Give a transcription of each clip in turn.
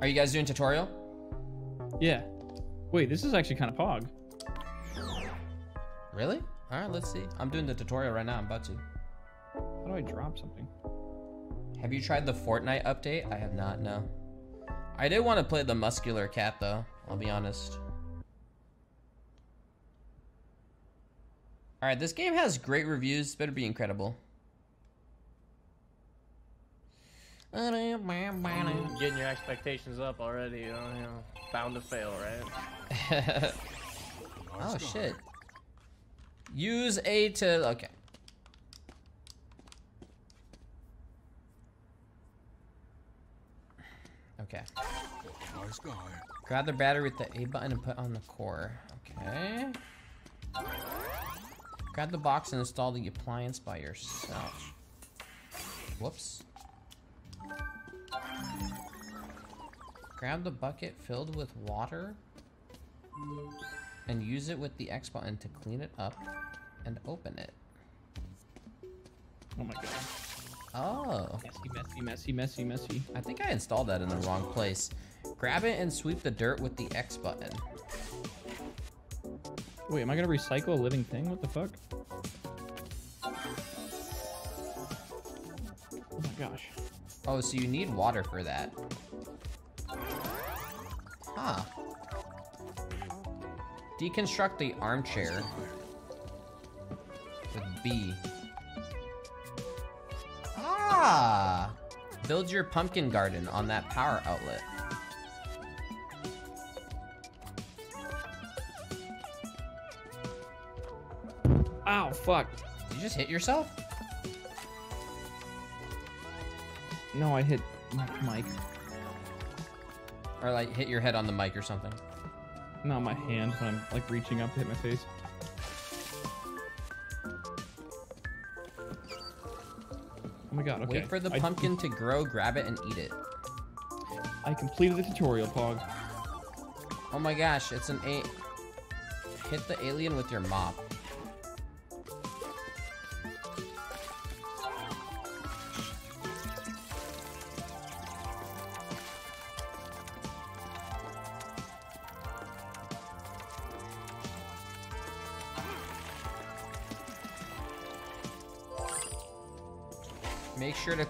Are you guys doing tutorial? Yeah. Wait, this is actually kind of pog. Really? All right, let's see. I'm doing the tutorial right now. I'm about to. How do I drop something? Have you tried the Fortnite update? I have not, no. I did want to play the muscular cat though, I'll be honest. Alright, this game has great reviews. Better be incredible. Getting your expectations up already, you know, you know bound to fail, right? oh shit. Use A to okay. Okay. Grab the battery with the A button and put on the core. Okay. Grab the box and install the appliance by yourself. Whoops. Grab the bucket filled with water and use it with the X button to clean it up and open it. Oh my god. Oh. Messy, messy, messy, messy, messy. I think I installed that in the wrong place. Grab it and sweep the dirt with the X button. Wait, am I gonna recycle a living thing? What the fuck? Oh my gosh. Oh, so you need water for that. Huh. Deconstruct the armchair with B. Ah! Build your pumpkin garden on that power outlet. Ow, fuck. Did you just hit yourself? No, I hit my mic. Or like hit your head on the mic or something? Not my hand when I'm like reaching up to hit my face. Oh my god, okay. Wait for the I- pumpkin to grow, grab it, and eat it. I completed the tutorial, Pog. Oh my gosh, it's an A. Hit the alien with your mop.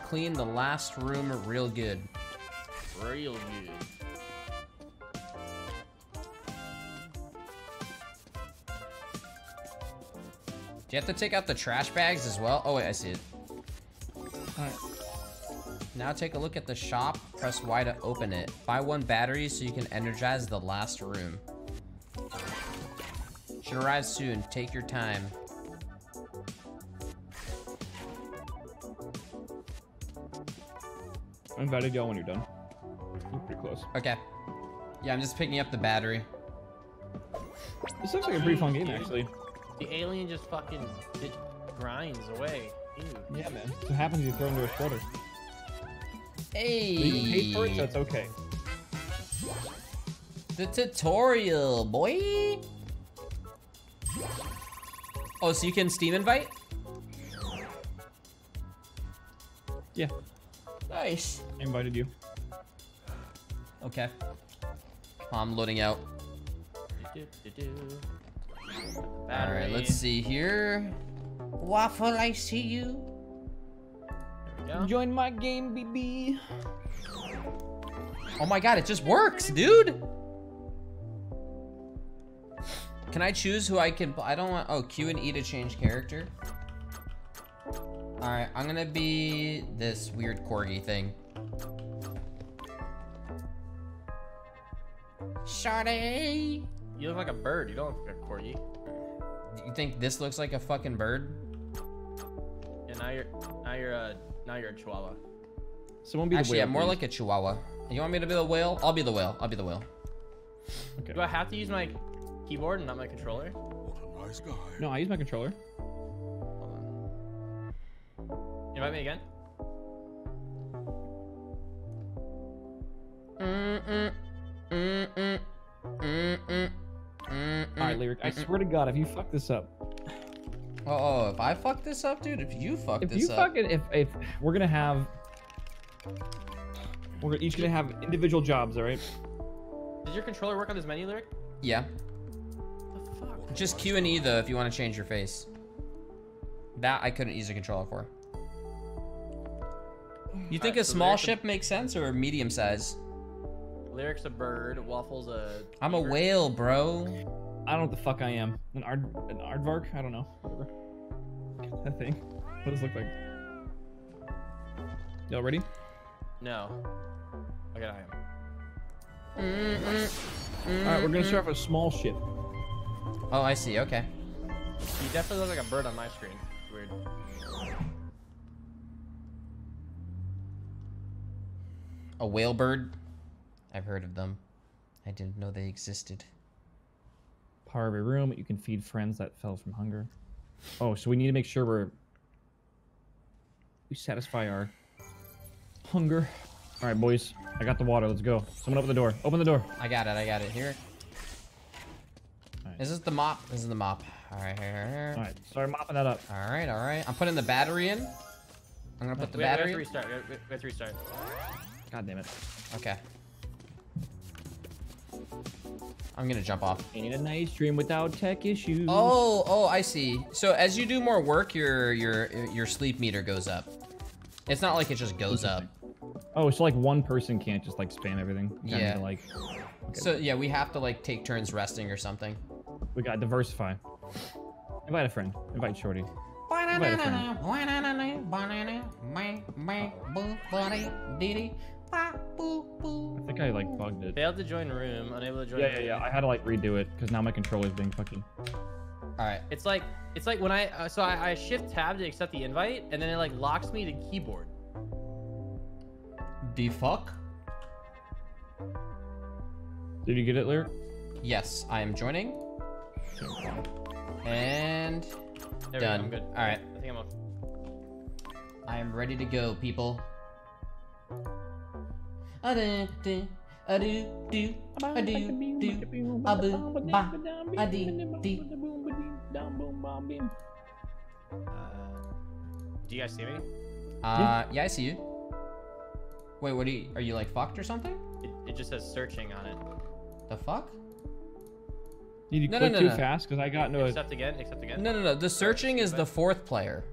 Clean the last room real good. Real good. Do you have to take out the trash bags as well? Oh wait, I see it. Alright. Now take a look at the shop. Press Y to open it. Buy one battery so you can energize the last room. Should arrive soon. Take your time. Invited y'all when you're done. You're pretty close. Okay. Yeah, I'm just picking up the battery. This looks like a pretty fun game, actually. The alien just fucking it grinds away. Ew. Yeah, man. That's what happens if you throw into a shredder. Hey! But you paid for it, so it's okay. The tutorial, boy! Oh, so you can Steam invite? Yeah, Nice. I invited you. Okay. I'm loading out. Alright, let's see here. Waffle, I see you. There we go. Join my game, BB. Oh my god, it just works, dude! Can I choose who I can... I don't want... Oh, Q and E to change character. Alright, I'm gonna be this weird corgi thing. Shorty! You look like a bird. You don't look like a corgi. You think this looks like a fucking bird? And now you're now you're a now you're a chihuahua. Someone be the Actually, whale, yeah, more please. like a chihuahua. You want me to be the whale? I'll be the whale. I'll be the whale. Okay. Do I have to use my keyboard and not my controller? What a nice guy. No, I use my controller. Hold on. Invite me again. Mm-mm. Mm-mm. Mm-mm. Mm-mm. All right, Lirik. I swear to God, if you fuck this up, Oh, if I fuck this up, dude, if you fuck if this you up. fucking, if if we're gonna have, We're each gonna have individual jobs, all right? Did your controller work on this menu, Lirik? Yeah. The fuck? Just Q and E though if you want to change your face. That I couldn't use a controller for. You think Alright, a so small there's ship makes sense or a medium size? Lirik's a bird. Waffle's a. I'm a whale, bro. I don't know what the fuck I am. An ard an aardvark? I don't know. Whatever. That thing. What does it look like? Y'all ready? No. Okay, I am. Alright, we're gonna start with a small ship. Oh, I see. Okay. You definitely look like a bird on my screen. Weird. A whale bird. I've heard of them. I didn't know they existed. Power a room. You can feed friends that fell from hunger. Oh, so we need to make sure we're we satisfy our hunger. All right, boys. I got the water. Let's go. Someone open the door. Open the door. I got it. I got it. Here. Alright. Is this the mop? This is the mop. All right. Here, here, here. All right, start mopping that up. All right. All right. I'm putting the battery in. I'm gonna put the we, have, we have battery. to restart. We have, we have to restart. God damn it. Okay. I'm gonna jump off. Ain't a nice dream without tech issues. Oh, oh, I see. So as you do more work, your your your sleep meter goes up. It's not like it just goes up. Oh, so like one person can't just like spam everything. Yeah. to, like So yeah, we have to like take turns resting or something. we gotta diversify. Invite a friend. Invite Shorty. Invite a friend. I think I like bugged it. Failed to join room. Unable to join. Yeah, yeah, room. yeah. I had to like redo it because now my controller's being fucking. All right. It's like it's like when I uh, so I, I shift tab to accept the invite, and then it like locks me to keyboard. The fuck? Did you get it, Lirik? Yes, I am joining. And There Done. we go. I'm good. All right. I think I'm. Okay. I am ready to go, people. Do you guys see me? Uh, yeah, I see you. Wait, what are you? Are you like fucked or something? It, it just says searching on it. The fuck? Did you No, no, click no, too no. fast? Because I got no. Accept again. Accept again. No, no, no. The searching is the fourth player.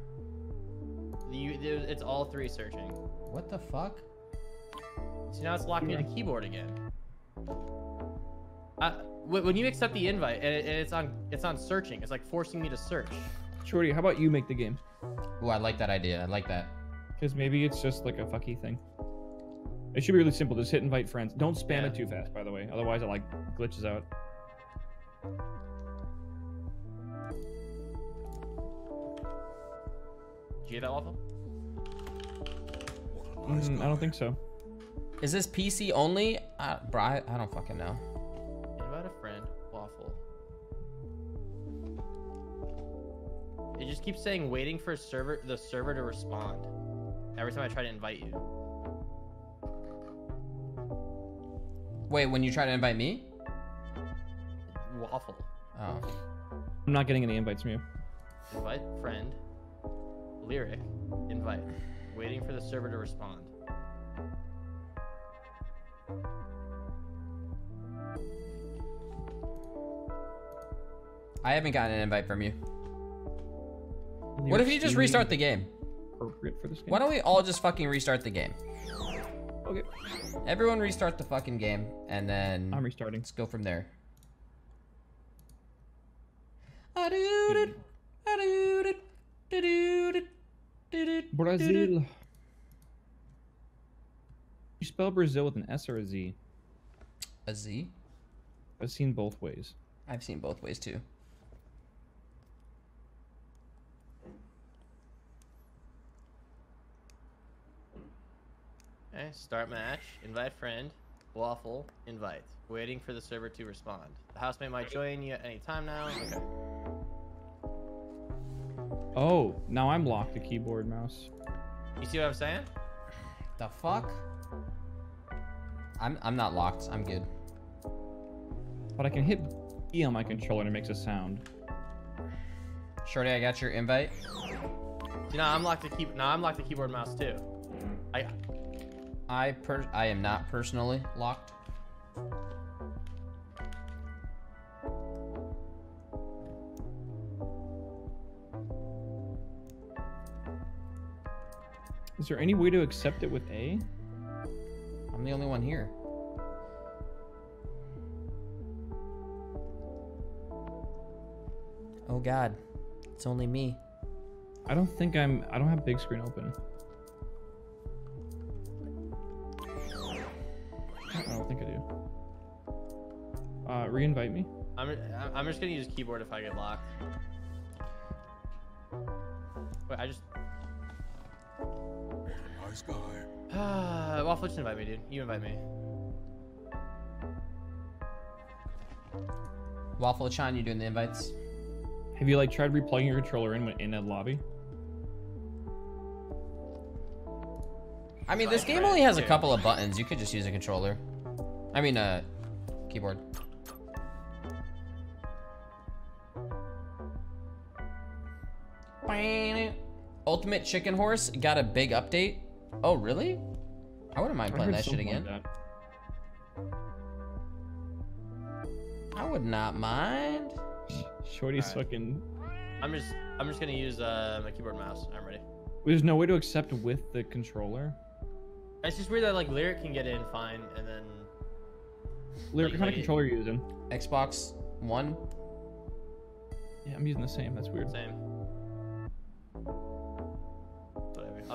You, it's all three searching. What the fuck? So now it's locked me to the keyboard again. Uh, when you accept the invite and, it's on it's on searching, it's like forcing me to search. Shorty, how about you make the game? Oh, I like that idea. I like that. Because maybe it's just like a fucky thing. It should be really simple. Just hit invite friends. Don't spam Yeah. it too fast, by the way. Otherwise, it like glitches out. Did you get that waffle? What a nice Mm, I don't think so. Is this PC only? Uh, bro, I, I don't fucking know. Invite a friend. Waffle. It just keeps saying waiting for server the server to respond. Every time I try to invite you. Wait, when you try to invite me? Waffle. Oh. I'm not getting any invites from you. Invite friend. Lirik. Invite. Waiting for the server to respond. I haven't gotten an invite from you. What if you just restart the game? Appropriate for this game. Why don't we all just fucking restart the game? Okay. Everyone restart the fucking game, and then I'm restarting. let's go from there. Brazil. Doo-doo. You spell Brazil with an S or a Z? A Z? I've seen both ways. I've seen both ways too. Okay, start match, invite friend, waffle, invite. Waiting for the server to respond. The housemate might join you at any time now. Okay. Oh, now I'm locked to keyboard mouse. You see what I'm saying? The fuck? I'm I'm not locked. I'm good. But I can hit E on my controller and it makes a sound. Shorty, I got your invite. See, now I'm locked to keep. Now I'm locked to keyboard mouse too. I. I per I am not personally locked. Is there any way to accept it with A? I'm the only one here. Oh god. It's only me. I don't think I'm. I don't have big screen open. I don't think I do. Uh, re-invite me. I'm, I'm just gonna use keyboard if I get locked. Wait, I just. What a nice guy. Waffle, just invite me, dude. You invite me. Waffle Chan, you doing the invites? Have you like tried replugging your controller in when- in a lobby? I mean, this game only has a couple of buttons. You could just use a controller. I mean, uh, keyboard. Ultimate Chicken Horse got a big update. Oh, really? I wouldn't mind playing that shit again. like that. I would not mind. Shorty's Alright. fucking. I'm just, I'm just gonna use uh, my keyboard and mouse. I'm ready. There's no way to accept with the controller. It's just weird that like Lirik can get in fine, and then Lirik, Like- what kind of controller are you using? Xbox One. Yeah, I'm using the same. That's weird. same.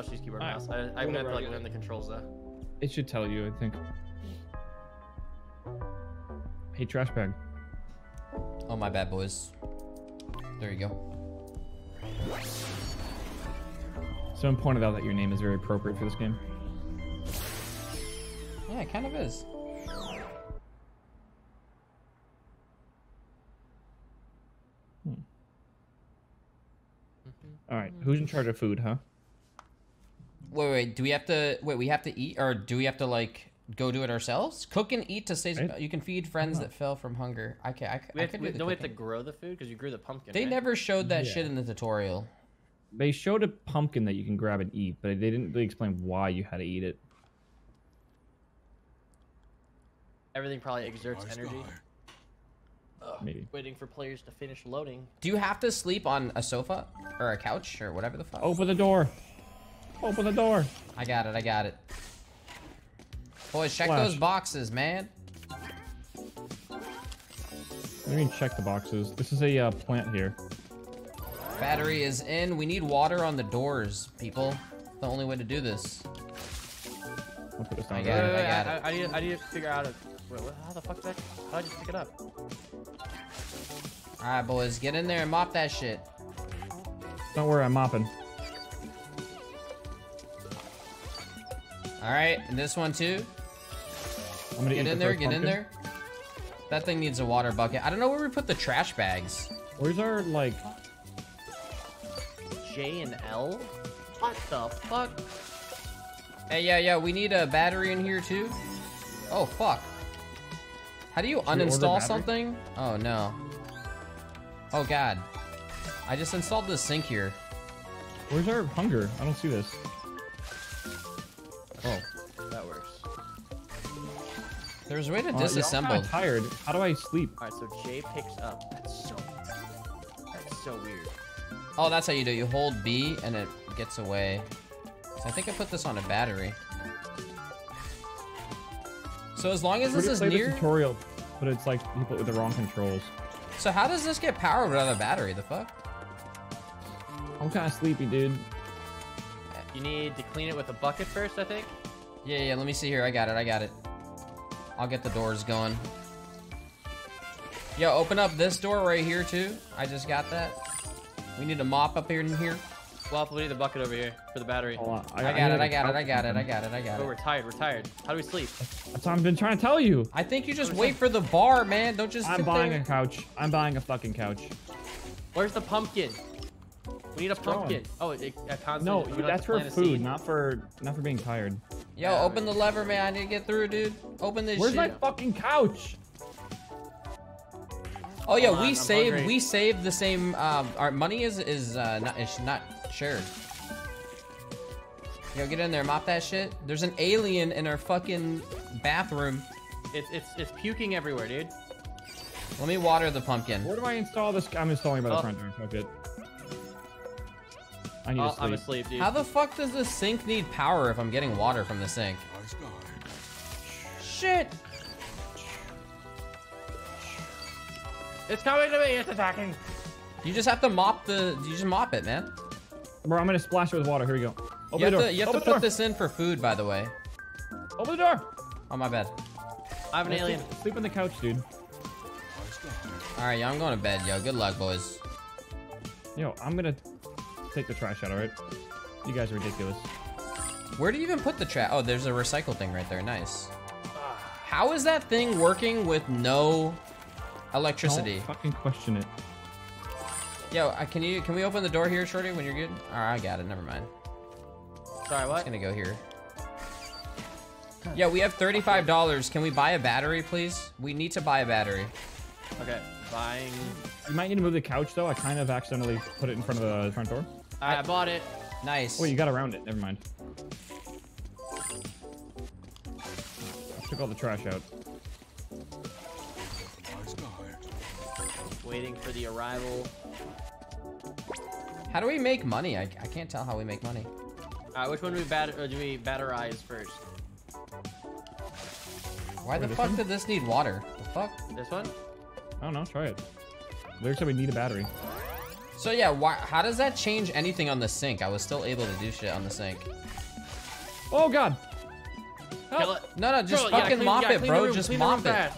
I'll just use keyboard and Alright, mouse. I, I'm gonna have whatever, to like learn the controls though. It should tell you, I think. Hey, trash bag. Oh, my bad, boys. There you go. Someone pointed out that your name is very appropriate for this game. Yeah, it kind of is. Hmm. Mm-hmm. All right, who's in charge of food, huh? Wait, wait. Do we have to wait? We have to eat, or do we have to like go do it ourselves? Cook and eat to stay. Right. You can feed friends that fell from hunger. I can. I, We I have, could we, do the don't we have to grow the food because you grew the pumpkin. They right? never showed that Yeah. shit in the tutorial. They showed a pumpkin that you can grab and eat, but they didn't really explain why you had to eat it. Everything probably exerts Nice energy. guy. Maybe. Waiting for players to finish loading. Do you have to sleep on a sofa or a couch or whatever the fuck? Open the door. Open the door. I got it. I got it. Boys, check Flash. those boxes, man. Let me check the boxes. This is a uh, plant here. Battery is in. We need water on the doors, people. The only way to do this. I'll put this I got it, Wait, wait, I got I, I, need, I need to figure out a, wait, what, how the fuck did I, how did I just pick it up? All right, boys, get in there and mop that shit. Don't worry, I'm mopping. All right, and this one too. I'm gonna Get in the there, first get in there. That thing needs a water bucket. I don't know where we put the trash bags. Where's our like? J and L? What the fuck? Hey, yeah, yeah, we need a battery in here too. Oh, fuck. How do you we order uninstall something? Oh, no. Oh, God. I just installed the sink here. Where's our hunger? I don't see this. Oh, That works. There's a way to Uh, yeah, I'm disassemble. kinda tired. How do I sleep? Alright, so J picks up. That's so, that's so weird. Oh, that's how you do it. You hold B and it gets away. So I think I put this on a battery. So as long as We this did is play the tutorial, but it's like you put with the wrong controls. So how does this get powered without a battery? The fuck? I'm kind of sleepy, dude. You need to clean it with a bucket first, I think. Yeah, yeah, let me see here. I got it, I got it. I'll get the doors going. Yo, open up this door right here, too. I just got that. We need a mop up here in here. Well, we need the bucket over here for the battery. Hold on. I got need it, I got it, I couch got it, I got it, I got Oh, we're tired. We're tired. How do we sleep? That's what I've been trying to tell you. I think you just wait for the bar, man. Don't just I'm sit buying there. a couch. I'm buying a fucking couch. Where's the pumpkin? We need a growing. pumpkin. Oh, it, a constant. No, we that's for food, seed? not for not for being tired. Yo, open the lever, man. I need to get through, dude. Open this Where's shit. my fucking couch? Oh yeah, Hold on, we I'm saved. hungry. We saved the same. Um, our money is is uh, not is not shared. Yo, get in there, mop that shit. There's an alien in our fucking bathroom. It's it's it's puking everywhere, dude. Let me water the pumpkin. Where do I install this? I'm installing by the Oh. front door. Fuck it. I need Oh, to sleep. I'm asleep, dude. How the fuck does the sink need power if I'm getting water from the sink? Shit! It's coming to me. It's attacking. You just have to mop the. You just mop it, man. Bro, I'm gonna splash it with water. Here we go. Open You the have door. to. You have Open to put door. this in for food, by the way. Open the door. Oh my bad. I have an Let's alien. Sleep, sleep on the couch, dude. Nice guy. All right, yeah, I'm going to bed, yo. Good luck, boys. Yo, I'm gonna take the trash out. All right. You guys are ridiculous. Where do you even put the trash? Oh, there's a recycle thing right there. Nice. How is that thing working with no electricity? Don't fucking question it. Yo, uh, can you can we open the door here, Shorty, when you're good? All right, I got it. Never mind. Sorry, I'm what? gonna go here. Yeah, we have thirty-five dollars. Can we buy a battery, please? We need to buy a battery. Okay, buying. You might need to move the couch though. I kind of accidentally put it in front of the front door. I, I bought it. Nice. Oh, you got around it. Never mind. I took all the trash out. Waiting for the arrival. How do we make money? I, I can't tell how we make money. Uh, which one do we bat or do we batterize first? Why the fuck one? did this need water? The fuck? This one? I don't know. Try it. Lirik said we need a battery. So yeah, why, how does that change anything on the sink? I was still able to do shit on the sink. Oh God. Kill it. No, no, just Bro, yeah, fucking clean- mop yeah, it, clean bro. room, just clean the mop it.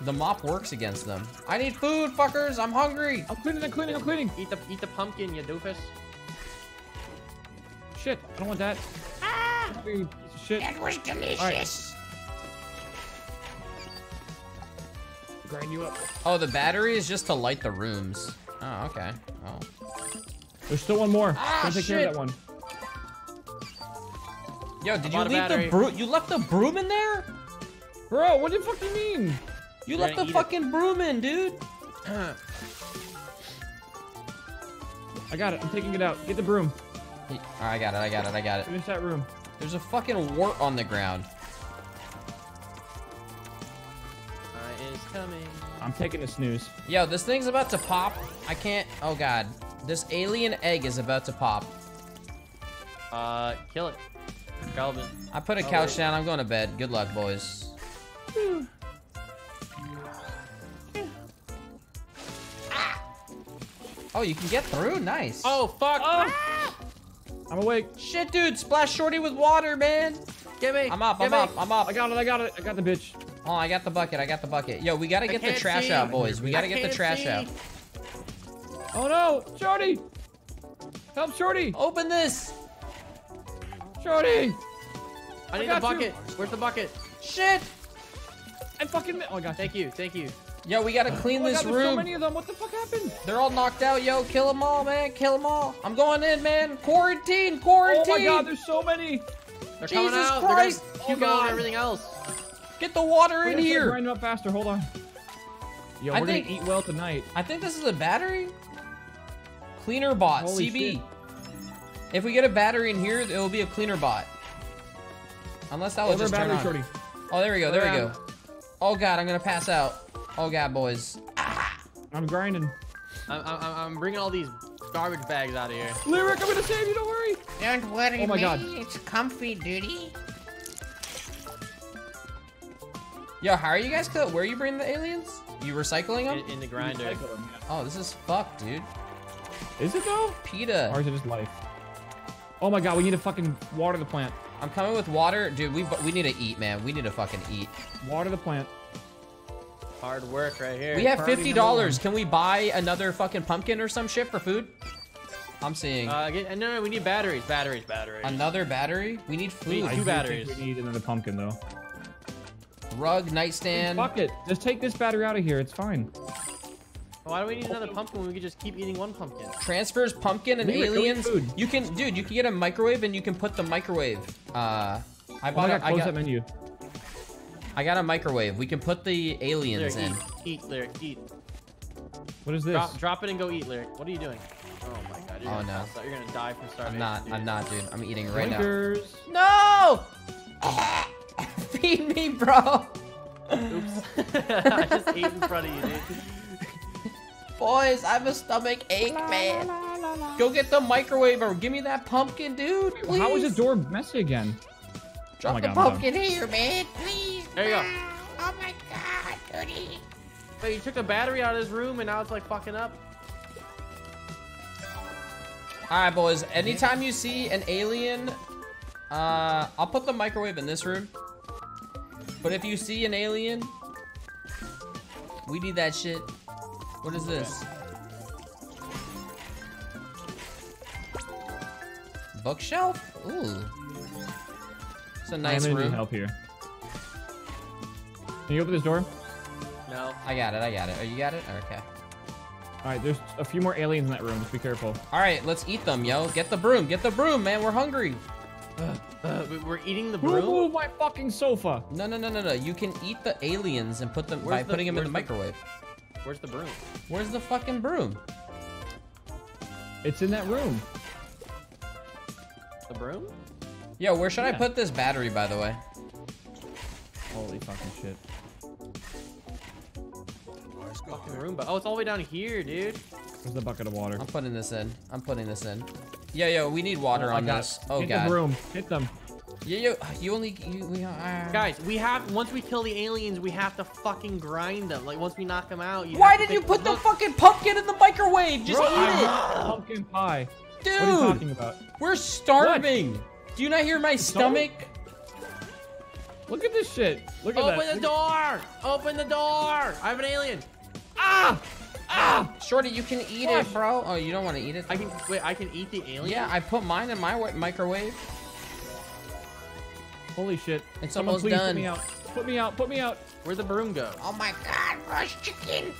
The mop works against them. I need food, fuckers. I'm hungry. I'm cleaning. I'm cleaning. I'm cleaning. Eat the eat the pumpkin, you doofus. Shit. I don't want that. Ah! You shit. It was delicious. Grind you up. Oh, the battery is just to light the rooms. Oh, okay. Oh. There's still one more. Ah, Gonna take care shit. of that one. Yo, did you bought a leave the broom? You left the broom in there? Bro, what do you fucking mean? You You're left the eat it. fucking broom in, dude. I got it. I'm taking it out. Get the broom. All right, I got it. I got it. I got it. Finish that room. There's a fucking wart on the ground. Uh, is coming. I'm taking a snooze. Yo, this thing's about to pop. I can't. Oh god, this alien egg is about to pop. Uh, kill it. Calvin. I put a Oh, couch wait. down. I'm going to bed. Good luck, boys. Oh, you can get through? Nice. Oh fuck! Oh, I'm awake. shit, dude. Splash Shorty with water, man. Get me! I'm up. Get I'm me. up. I'm up. I got it. I got it. I got the bitch. Oh, I got the bucket. I got the bucket. Yo, we gotta get the trash see. out, boys. We gotta I get the trash see. out. Oh no, Shorty! Help, Shorty! Open this. Shorty! I need got the you. bucket. Where's the bucket? Shit. I fucking. mi- Oh, I got you. Thank you. Thank you. Yo, we gotta oh, clean Oh this God, there's so many of them. What the fuck happened? They're all knocked out. Yo, kill them all, man. Kill them all. I'm going in, man. Quarantine. Quarantine. Oh my god, there's so many. They're Jesus coming out. Christ. They're Oh, gonna puke out God. everything else. Get the water We're in here. grinding up faster. Hold on. Yo, I we're think- gonna eat well tonight. I think this is a battery. Cleaner bot, Holy CB. shit. If we get a battery in here, it will be a cleaner bot. Unless that will Over just turn battery, on. Shorty. Oh, there we go. There we Around. go. Oh god, I'm gonna pass out. Oh god, boys. I'm grinding. I'm, I'm, I'm bringing all these garbage bags out of here. Lirik, I'm gonna save you. Don't worry. Don't worry, Oh my me. God. It's comfy, duty. Yo, how are you guys? kill- Where are you bringing the aliens? You recycling them? In, in the grinder. Oh, this is fucked, dude. Is it though? PETA. Or is it just life? Oh my god, we need to fucking water the plant. I'm coming with water, dude. We we need to eat, man. We need to fucking eat. Water the plant. Hard work right here. We have priority fifty number dollars. one. Can we buy another fucking pumpkin or some shit for food? I'm seeing Uh, get, no, no, we need batteries. Batteries. Batteries. another battery. We need We need food. two do batteries. Think we need another pumpkin though. Rug, nightstand. Fuck it. Just take this battery out of here. It's fine. Why do we need another pumpkin when we could just keep eating one pumpkin? transfers pumpkin and Lirik, go eat aliens. food. You can, dude. You can get a microwave and you can put the microwave. Uh, I Oh bought. god, a, I close got. that menu. I got a microwave. We can put the aliens Lirik, in. eat, eat, Lirik, eat. What is this? Drop, drop it and go eat, Lirik. What are you doing? Oh my god, god. You're Oh, gonna no. out. You're gonna die from I'm not. dude. I'm not, dude. I'm eating right now. No! Feed me, bro. Oops. I just ate in front of you, dude. Boys, I have a stomach ache, man. Go get the microwave or give me that pumpkin, dude. Please. How is the door messy again? Drop Oh the God, pumpkin here. Here, man, please. There you go. Oh my god, dude. Wait, you took the battery out of his room and now it's like fucking up. All right, boys. Anytime you see an alien, uh, I'll put the microwave in this room. But if you see an alien, we need that shit. What is this? Bookshelf? Ooh. It's a nice I'm room. need help here. Can you open this door? No. I got it. I got it. Oh, you got it? Okay. All right, there's a few more aliens in that room. Just be careful. All right, let's eat them, yo. Get the broom. Get the broom, man. We're hungry. Uh, we- we're eating the Who broom. moved my fucking sofa? No, no, no, no, no. You can eat the aliens and put them by the- putting them in the where's the- microwave. Where's the broom? Where's the fucking broom? It's in that room. The broom? Yo, where should I put this battery, by the way? Holy fucking shit. Fucking room, but oh, it's all the way down here, dude. There's the bucket of water. I'm putting this in. I'm putting this in. Yo, yo, we need water I on this. Oh Hit god. the broom. Hit them. Yo, yo, you only you, we uh, Guys, we have once we kill the aliens, we have to fucking grind them. Like once we knock them out, you Why did you put the hook. fucking pumpkin in the microwave? Just Bro, eat I it, Pumpkin pie. dude. What are you talking about? We're starving. Do you not hear my Starving? stomach? Look at this shit. Look at Open that. the door! Open the door! I have an alien. Ah! Ah! Shorty, you can eat Gosh. it, bro. Oh, you don't want to eat it? I can wait. I can eat the alien. yeah, I put mine in my microwave. Holy shit. It's Someone almost please done. Put me out. Put me out. Put me out. Where'd the broom go? Oh my god, roast chicken.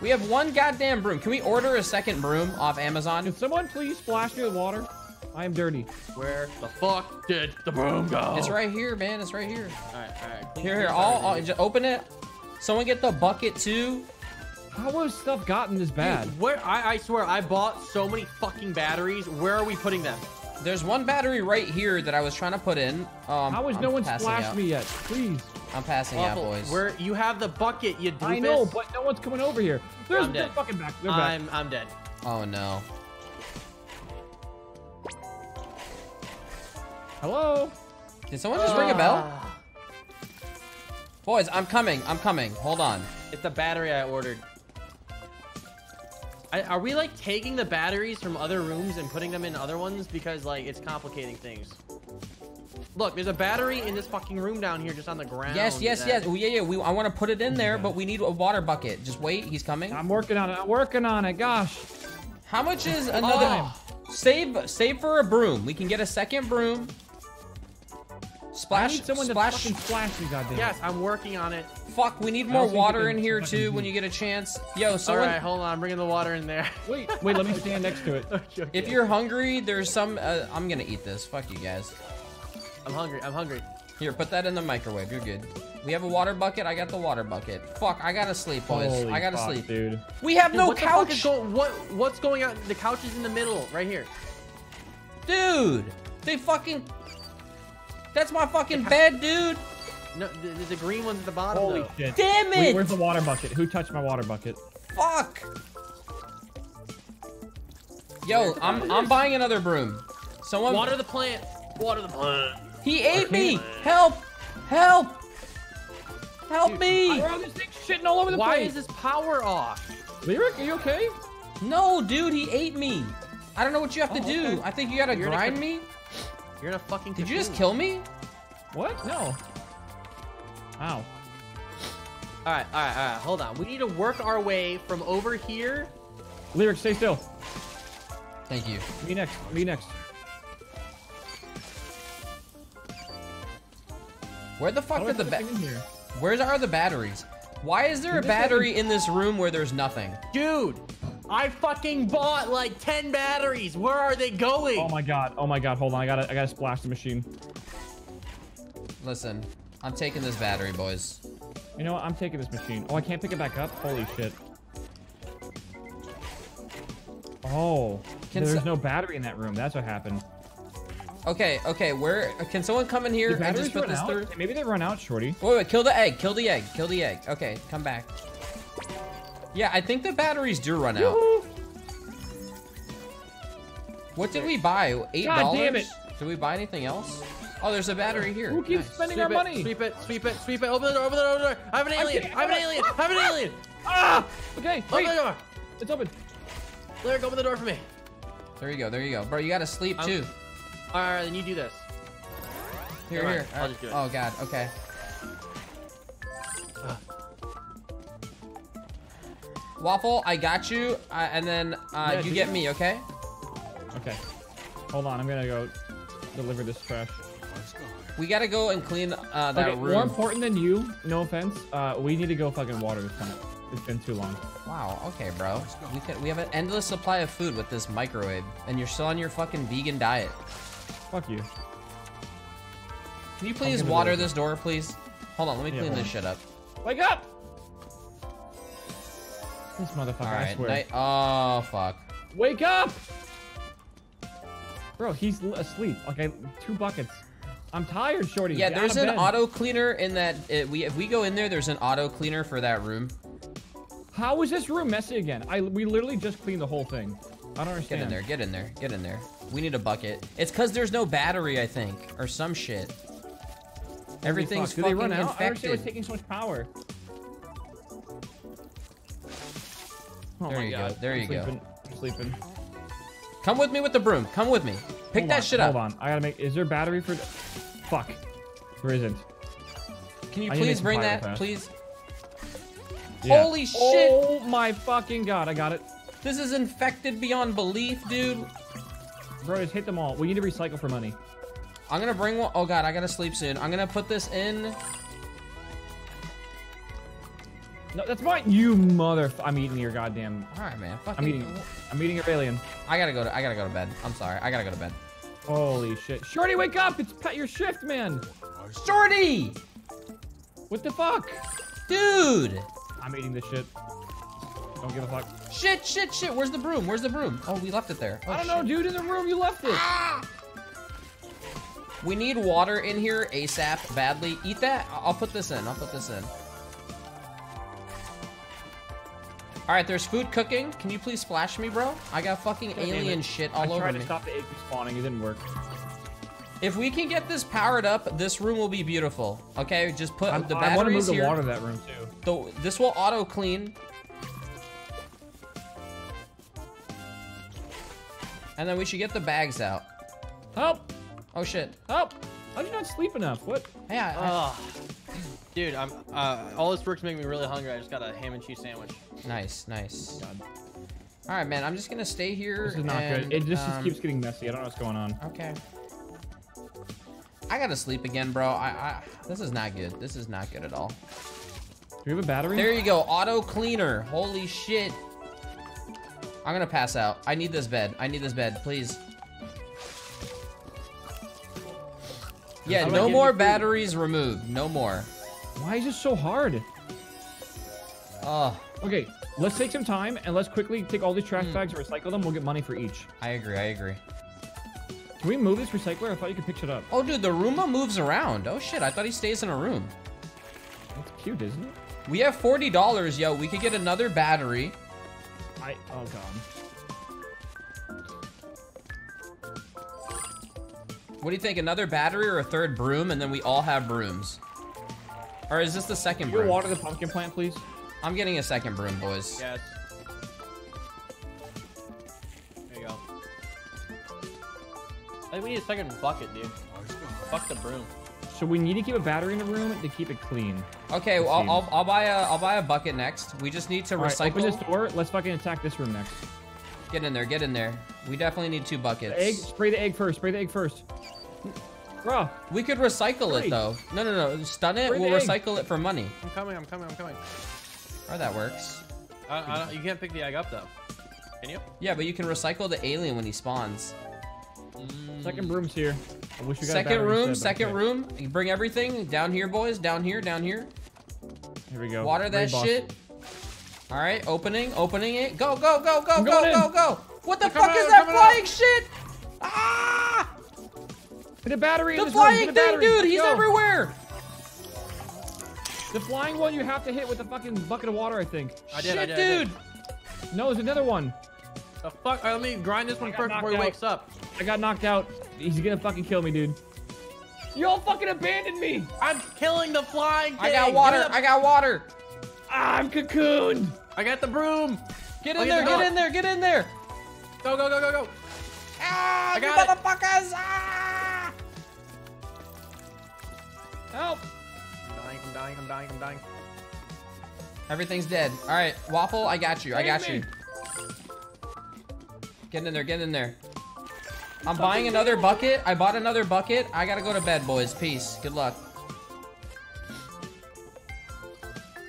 We have one goddamn broom. Can we order a second broom off Amazon? Can someone please splash me with water? I am dirty. Where the fuck did the broom go? It's right here, man. It's right here. All right, all right. clean Here, here. this I'll. I'll just open it. Someone get the bucket too. How has stuff gotten this bad? Dude, where I, I swear I bought so many fucking batteries. Where are we putting them? There's one battery right here that I was trying to put in. Um, How has I'm no one splashed out. me yet? Please. I'm passing out, boys. Where you have the bucket, you doofus. I know, but no one's coming over here. There's I'm dead. fucking back. They're back. I'm I'm dead. Oh no. Hello? Did someone just ring a bell? Boys, I'm coming. I'm coming. Hold on. It's the battery I ordered. I, are we like taking the batteries from other rooms and putting them in other ones because like it's complicating things? Look, there's a battery in this fucking room down here, just on the ground. Yes, yes, that- yes. Oh, yeah, yeah. We, I want to put it in there, but we need a water bucket. Just wait. He's coming. I'm working on it. I'm working on it. Gosh. How much is another? Oh. Save, save for a broom. We can get a second broom. I Splash, need someone splash. to fucking splash me, goddamn. Yes, I'm working on it. Fuck, we need more water in here too do- when you get a chance. Yo, All someone, right, hold on. I'm bringing the water in there. Wait, wait, let me stand next to it. Okay, if you're hungry, there's some. Uh, I'm gonna eat this. Fuck you guys. I'm hungry. I'm hungry. Here, put that in the microwave. You're good. We have a water bucket. I got the water bucket. Fuck, I gotta sleep, boys. Holy I gotta fuck, sleep. dude. We have no what The fuck is couch, go- what what's going on? The couch is in the middle, right here. dude. They fucking. That's my fucking bed, dude. No, th- there's a green one at the bottom. Holy though. shit. Damn it! Wait, it! where's the water bucket? Who touched my water bucket? Fuck. Yo, I'm I'm buying another broom. Someone. Water the plant. Water the plant. He ate me. Help! Help! Help Dude, me! Bro, this thing's shitting all over the Why place. is this power off? Lirik, are you okay? No, dude, he ate me. I don't know what you have to Oh, do. okay. I think you gotta You're grind me. You're in a fucking. Did you just kill me? What? No. Ow. All right, all right, all right. Hold on. We need to work our way from over here. Lirik, stay still. Thank you. Me next. Me next. Where the fuck do I did the put ba- this thing in here? Where's are the batteries? Why is there a Can this battery in this room where there's nothing? Dude, I fucking bought like 10 batteries. Where are they going? Oh my god. Oh my god. Hold on. I gotta. I gotta splash the machine. Listen, I'm taking this battery, boys. You know what? I'm taking this machine. Oh, I can't pick it back up. Holy shit. Oh, Can there's so- no battery in that room. That's what happened. Okay, okay, where can someone come in here and just put this out? through? Maybe they run out, Shorty. Wait, wait, kill the egg, kill the egg, kill the egg. Okay, come back. Yeah, I think the batteries do run out. What did we buy? Eight dollars? Did we buy anything else? Oh, there's a battery here. Who keeps Nice. spending Sweep our it, money? sweep it, sweep it, sweep it. Open the door, open the door, open the door. I have an alien. I have an alien. I have an alien. Ah! Okay, Open wait. the door. It's open. Lirik, open the door for me. There you go, there you go. Bro, you gotta sleep Um, too. All right, then you do this. Here, never here. mind, I'll just do it. Oh god, okay. Waffle, I got you, uh, and then uh, Yeah, you get you? me, okay? Okay. Hold on, I'm gonna go deliver this trash. We gotta go and clean uh, that okay, room. more important than you, no offense, uh, we need to go fucking water this planet. It's been too long. Wow, okay, bro. We can we have an endless supply of food with this microwave, and you're still on your fucking vegan diet. Fuck you. Can you please water this door, please? Hold on, let me Yeah, clean this shit up. Wake up! This motherfucker, All I swear. night. Oh fuck. Wake up! Bro, he's asleep. Okay, two buckets. I'm tired, Shorty. Yeah, Get there's an bed. auto cleaner in that. It, we if we go in there, there's an auto cleaner for that room. How is this room messy again? I we literally just cleaned the whole thing. I don't understand. Get in there, get in there, get in there. We need a bucket. It's cause there's no battery, I think, or some shit. Everything's fuck, Do they fucking run out? I don't understand infected. what's taking so much power. Oh There my you go, god. there I'm you go. sleeping. I'm sleeping. Come with me with the broom. Come with me. Pick Hold that on, shit up. Hold on. I gotta make. Is there battery for? Fuck. There isn't. Can you I need to make please bring that, fast. please? Yeah. Holy shit! Oh my fucking god! I got it. This is infected beyond belief, dude. Bro, just hit them all. We need to recycle for money. I'm gonna bring one oh god, I gotta sleep soon. I'm gonna put this in. No, that's mine. You mother. I'm eating your goddamn. All right, man. Fucking. I'm eating. I'm eating your alien. I gotta go to. I gotta go to bed. I'm sorry. I gotta go to bed. Holy shit. Shorty, wake up! It's your shift, man. Shorty, What the fuck? dude. I'm eating this shit. Don't give a fuck. Shit, shit, shit. Where's the broom? Where's the broom? Oh, we left it there. Oh, I don't know, dude. In the room, you left it. We need water in here ASAP badly. Eat that. I'll put this in. I'll put this in. All right, there's food cooking. Can you please splash me, bro? I got fucking alien shit all over me. I tried me. to stop the egg spawning. It didn't work. If we can get this powered up, this room will be beautiful. Okay, just put I'm, the I want to move the here. water that room too. The- this will auto clean. And then we should get the bags out. Help! Oh shit. Help! How'd you not sleep enough? What? Yeah. I- dude, I'm. Uh, all this work's making me really hungry. I just got a ham and cheese sandwich. nice, nice. All right, man. I'm just gonna stay here. This is not and, good. It just, just um, keeps getting messy. I don't know what's going on. Okay. I gotta sleep again, bro. I, I. This is not good. This is not good at all. Do you have a battery? There you go. Auto cleaner. Holy shit. I'm gonna pass out. I need this bed. I need this bed, please. Yeah, How do I no more batteries removed. No more. Why is this so hard? Oh, Okay, let's take some time and let's quickly take all these trash hmm. bags and recycle them. We'll get money for each. I agree. I agree. Can we move this recycler? I thought you could pick it up. Oh, dude, the Roomba moves around. Oh shit, I thought he stays in a room. It's cute, isn't it? We have forty dollars, yo. We could get another battery. I. Oh god. What do you think? Another battery or a third broom, and then we all have brooms? Or is this the second you broom? water the pumpkin plant, please? I'm getting a second broom, boys. Yes. There you go. I think we need a second bucket, dude. Fuck the broom. So we need to keep a battery in the room to keep it clean. Okay, well, I'll. I'll, I'll buy a I'll buy a bucket next. We just need to All right, recycle. open this door. Let's fucking attack this room next. Get in there, get in there. We definitely need two buckets. Egg. Spray the egg first. Spray the egg first. Bro. We could recycle Right. it though. No, no, no. Stun it. Spray We'll the egg. recycle it for money. I'm coming. I'm coming. I'm coming. Or that works. I, I don't, you can't pick the egg up though. Can you? Yeah, but you can recycle the alien when he spawns. Second broom's here. I wish we got Second room, instead, second okay. room. You bring everything down here, boys. Down here, down here. Here we go. Water that Raid boss. shit. All right, opening, opening it. Go, go, go, go, I'm go, go, go. What the They're fuck is out, that they're flying shit? Ah! Hit a battery in The this flying thing, battery. dude, he's go. everywhere. The flying one you have to hit with a fucking bucket of water, I think. I did, I Shit, did, I did. dude. No, there's another one. The fuck? Alright, let me grind this one first before he out. wakes up. I got knocked out. He's gonna fucking kill me, dude. You all fucking abandoned me. I'm killing the flying thing. I got water. I got water. Ah, I'm cocooned. I got the broom. Get Oh, in get there. the Get in there. Get in there. Go, go, go, go, go. Ah, I you got it. motherfuckers. Ah. Help. I'm dying, I'm dying, I'm dying, I'm dying. Everything's dead. All right, Waffle, I got you. I got Save you. me. Get in there. Get in there. I'm buying another bucket. I bought another bucket. I gotta go to bed, boys. Peace. Good luck.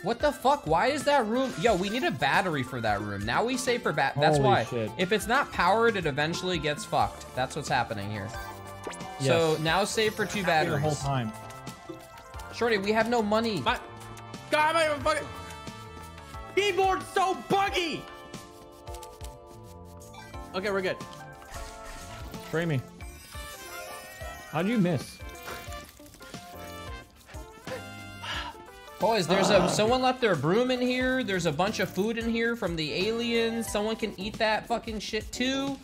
What the fuck? Why is that room? Yo, we need a battery for that room. Now we save for bat. That's Holy why. shit. If it's not powered, it eventually gets fucked. That's what's happening here. So now save for two batteries. The batteries. whole time. Shorty, we have no money. My, God, my fucking keyboard's so buggy. Okay, we're good. Spray me. How'd you miss? Boys, there's Ah. a someone left their broom in here. There's a bunch of food in here from the aliens. Someone can eat that fucking shit too.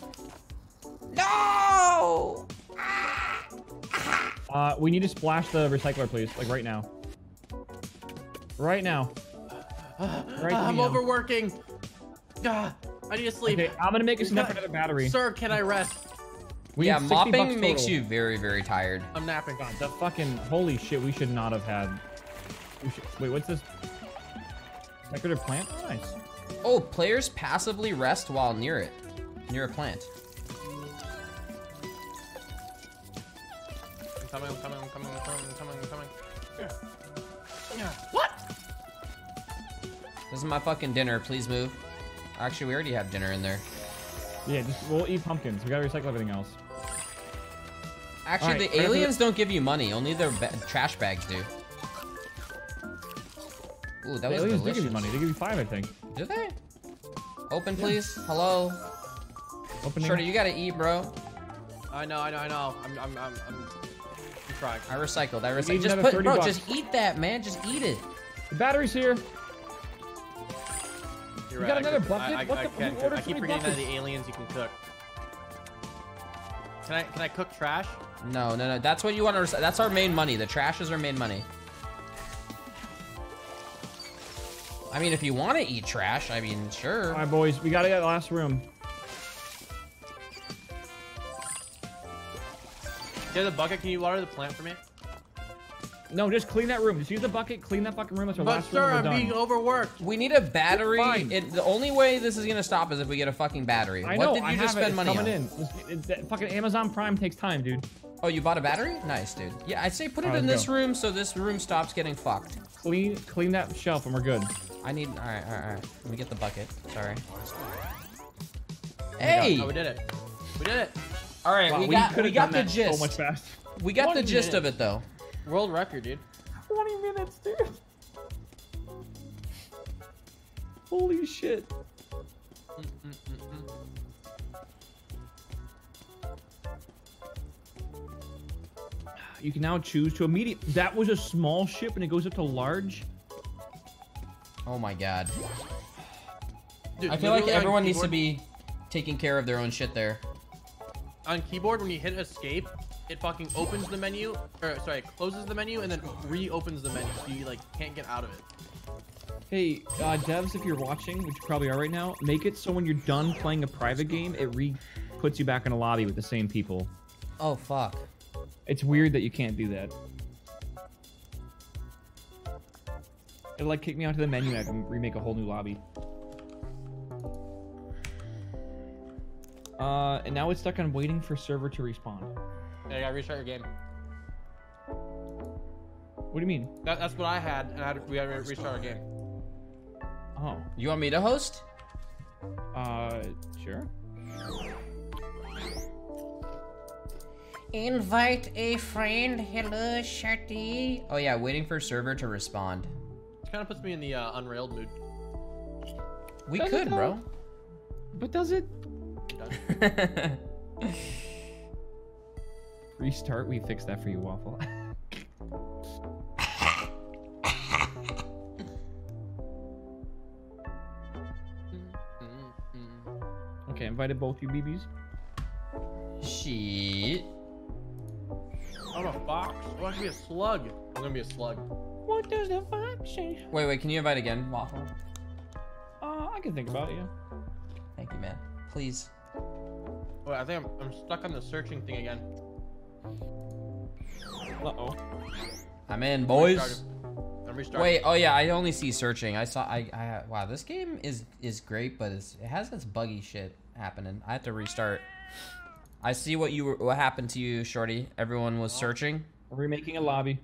No! Uh, we need to splash the recycler, please. Like right now. Right now. Right I'm now. overworking. Ah, I need to sleep. Okay, I'm gonna make us Can enough I- for another battery. Sir, can I rest? We yeah, need 60 bucks mopping makes you very, very tired. I'm napping. God, the fucking holy shit. We should not have had. We should, wait, what's this? Decorative plant. Oh, nice. Oh, players passively rest while near it, near a plant. I'm coming, I'm coming, I'm coming, I'm coming, I'm coming, I'm coming. Yeah. What? This is my fucking dinner. Please move. Actually, we already have dinner in there. Yeah, just we'll eat pumpkins. We gotta recycle everything else. Actually, Alright, the the- aliens don't give you money. Only their ba- trash bags do. Ooh, that The was aliens do delicious. give you money. They give you five, I think. Do they? Open, please. Hello. Opening. Shorty, you gotta eat, bro. I know, I know, I know. I'm, I'm, I'm, I'm, I'm trying. I recycled. I need recycled. Just put, bro. bucks. Just eat that, man. Just eat it. The battery's here. You're You got I another could- bucket? I, I, What I the- can't who cook. ordered I keep many forgetting that the aliens you can cook. Can I, can I cook trash? No, no, no. That's what you want to. That's our main money. The trash is our main money. I mean, if you want to eat trash, I mean, sure. All right, boys. We gotta get the last room. Do you have the bucket? Can you water the plant for me? No, just clean that room. Just use the bucket, clean that fucking room. That's our But last sir, room. We're I'm done. being overworked. We need a battery. It, the only way this is gonna stop is if we get a fucking battery. I what know. did you I just spend it. money it's on? coming in. It's, it's, that fucking Amazon Prime takes time, dude. Oh, you bought a battery? Nice, dude. Yeah, I'd say put it Alright, in this go. room so this room stops getting fucked. Clean, clean that shelf, and we're good. I need. All right, all right, all right. Let me get the bucket. Sorry. Oh hey! Oh, Hey. we did it. We did it. All right, Wow, we got we got the gist. So much fast. we got the 20 gist of it though. World record, dude. 20 minutes, dude. Holy shit. You can now choose to immediate. That was a small ship, and it goes up to large. Oh my god. Dude, I feel like everyone needs to be taking care of their own shit there. on keyboard when you hit escape. It fucking opens the menu, or sorry, it closes the menu and then reopens the menu, so you like can't get out of it. Hey, uh, devs, if you're watching, which you probably are right now, make it so when you're done playing a private game, it re puts you back in a lobby with the same people. Oh fuck. It's weird that you can't do that. It'll like kick me out to the menu and I can remake a whole new lobby. Uh, and now it's stuck on waiting for server to respawn. Yeah, you gotta restart your game. What do you mean? That, that's what I had, and I had to, we had to restart our game. Oh, You want me to host? uh, sure. Invite a friend. Hello, Shorty. Oh yeah, waiting for server to respond. It kind of puts me in the uh, unrailed mood. We Does could, bro. But does it? Done. Restart. We fixed that for you, Waffle. okay, invited both you BBs. Shit. I'm a fox. I want to be a slug. I'm gonna be a slug. What does the fox say? Wait, wait, can you invite again, Waffle? Uh, I can think about it. Yeah. Thank you, man. Please. Wait, I think I'm, I'm stuck on the searching thing again. Uh oh. I'm in, boys. I'm restarting. Wait, oh yeah, I only see searching. I saw, I, I, wow, this game is is great, but it's, it has this buggy shit happening. I have to restart. I see what you were, what happened to you, Shorty. Everyone was searching. We're remaking a lobby.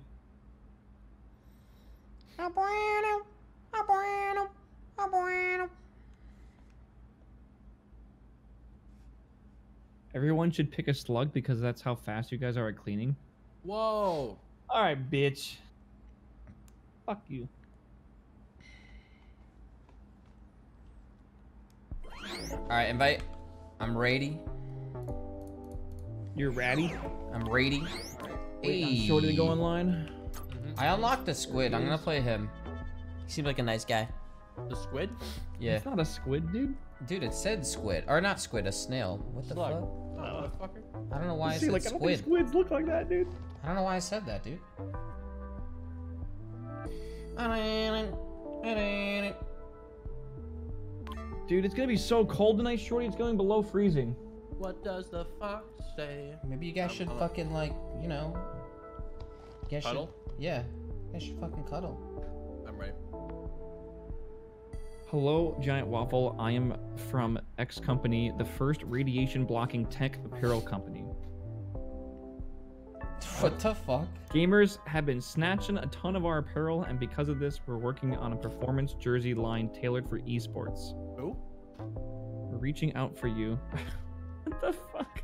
Everyone should pick a slug because that's how fast you guys are at cleaning. Whoa. All right, bitch. Fuck you. All right, invite. I'm ready. You're ratty. I'm ready. Wait, I'm Hey. shorty to go online. I unlocked the squid. I'm gonna play him. He seems like a nice guy. The squid? Yeah. It's not a squid, dude. Dude, it said squid. Or not squid, a snail. What the Slug. fuck? Oh, oh. motherfucker. I don't know why I See, said like, I don't squid. think squids look like that, dude. I don't know why I said that, dude. Dude, it's gonna be so cold tonight, shorty. It's going below freezing. What does the fox say? Maybe you guys should fucking like, you know. You guys Cuddle? Should, yeah. You should fucking cuddle. I'm ready. Hello, Giant Waffle. I am from X Company, the first radiation blocking tech apparel company. What the fuck? Gamers have been snatching a ton of our apparel, and because of this, we're working on a performance jersey line tailored for esports. Who? We're reaching out for you. what the fuck?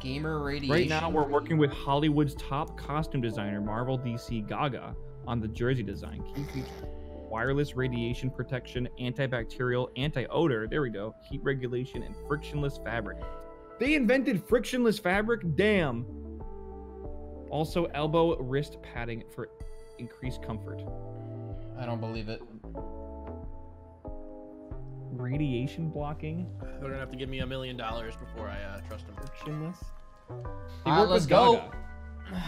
Gamer radiation. Right now, we're working with Hollywood's top costume designer, Marvel DC Gaga, on the jersey design. Key features wireless radiation protection, antibacterial, anti odor, there we go, heat regulation, and frictionless fabric. They invented frictionless fabric? Damn. Also, elbow wrist padding for increased comfort. I don't believe it. Radiation blocking, They're gonna have to give me a million dollars before I uh, trust them. frictionless. They Alright, work let's go.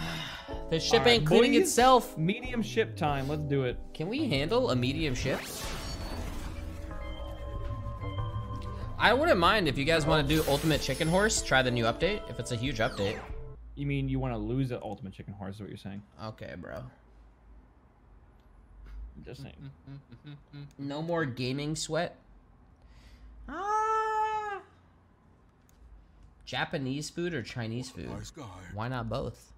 The ship Alright, ain't cleaning boys. itself. Medium ship time. Let's do it. Can we handle a medium ship? I wouldn't mind if you guys want to do Ultimate Chicken Horse. Try the new update if it's a huge update. You mean you want to lose the ultimate chicken horse? Is what you're saying? Okay, bro. Just saying. No more gaming sweat. Ah. Japanese food or Chinese food? Why not both?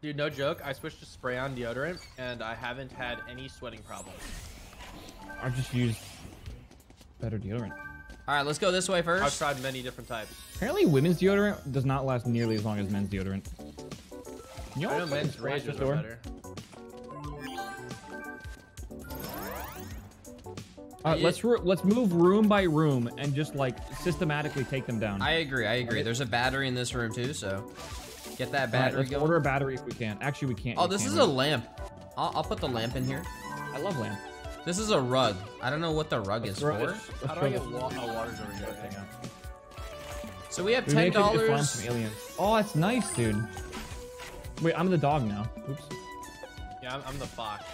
Dude, no joke. I switched to spray on deodorant, and I haven't had any sweating problems. I've just used better deodorant. All right, let's go this way first. I've tried many different types. Apparently, women's deodorant does not last nearly as long as men's deodorant. You I know men's razors are better. Uh, let's let's move room by room and just like systematically take them down. I agree. I agree. There's a battery in this room too, so get that All right, battery let's going. order a battery if we can. Actually, we can't. Oh, this can't is wait. a lamp. I'll, I'll put the lamp in here. I love lamp. This is a rug. I don't know what the rug is throw- for. let's- let's How do I get the- wa- a water here? Hang on. So we have Dude, ten maybe I could farm dollars. Oh, that's nice, dude. Wait, I'm the dog now. Oops. Yeah, I'm, I'm the fox.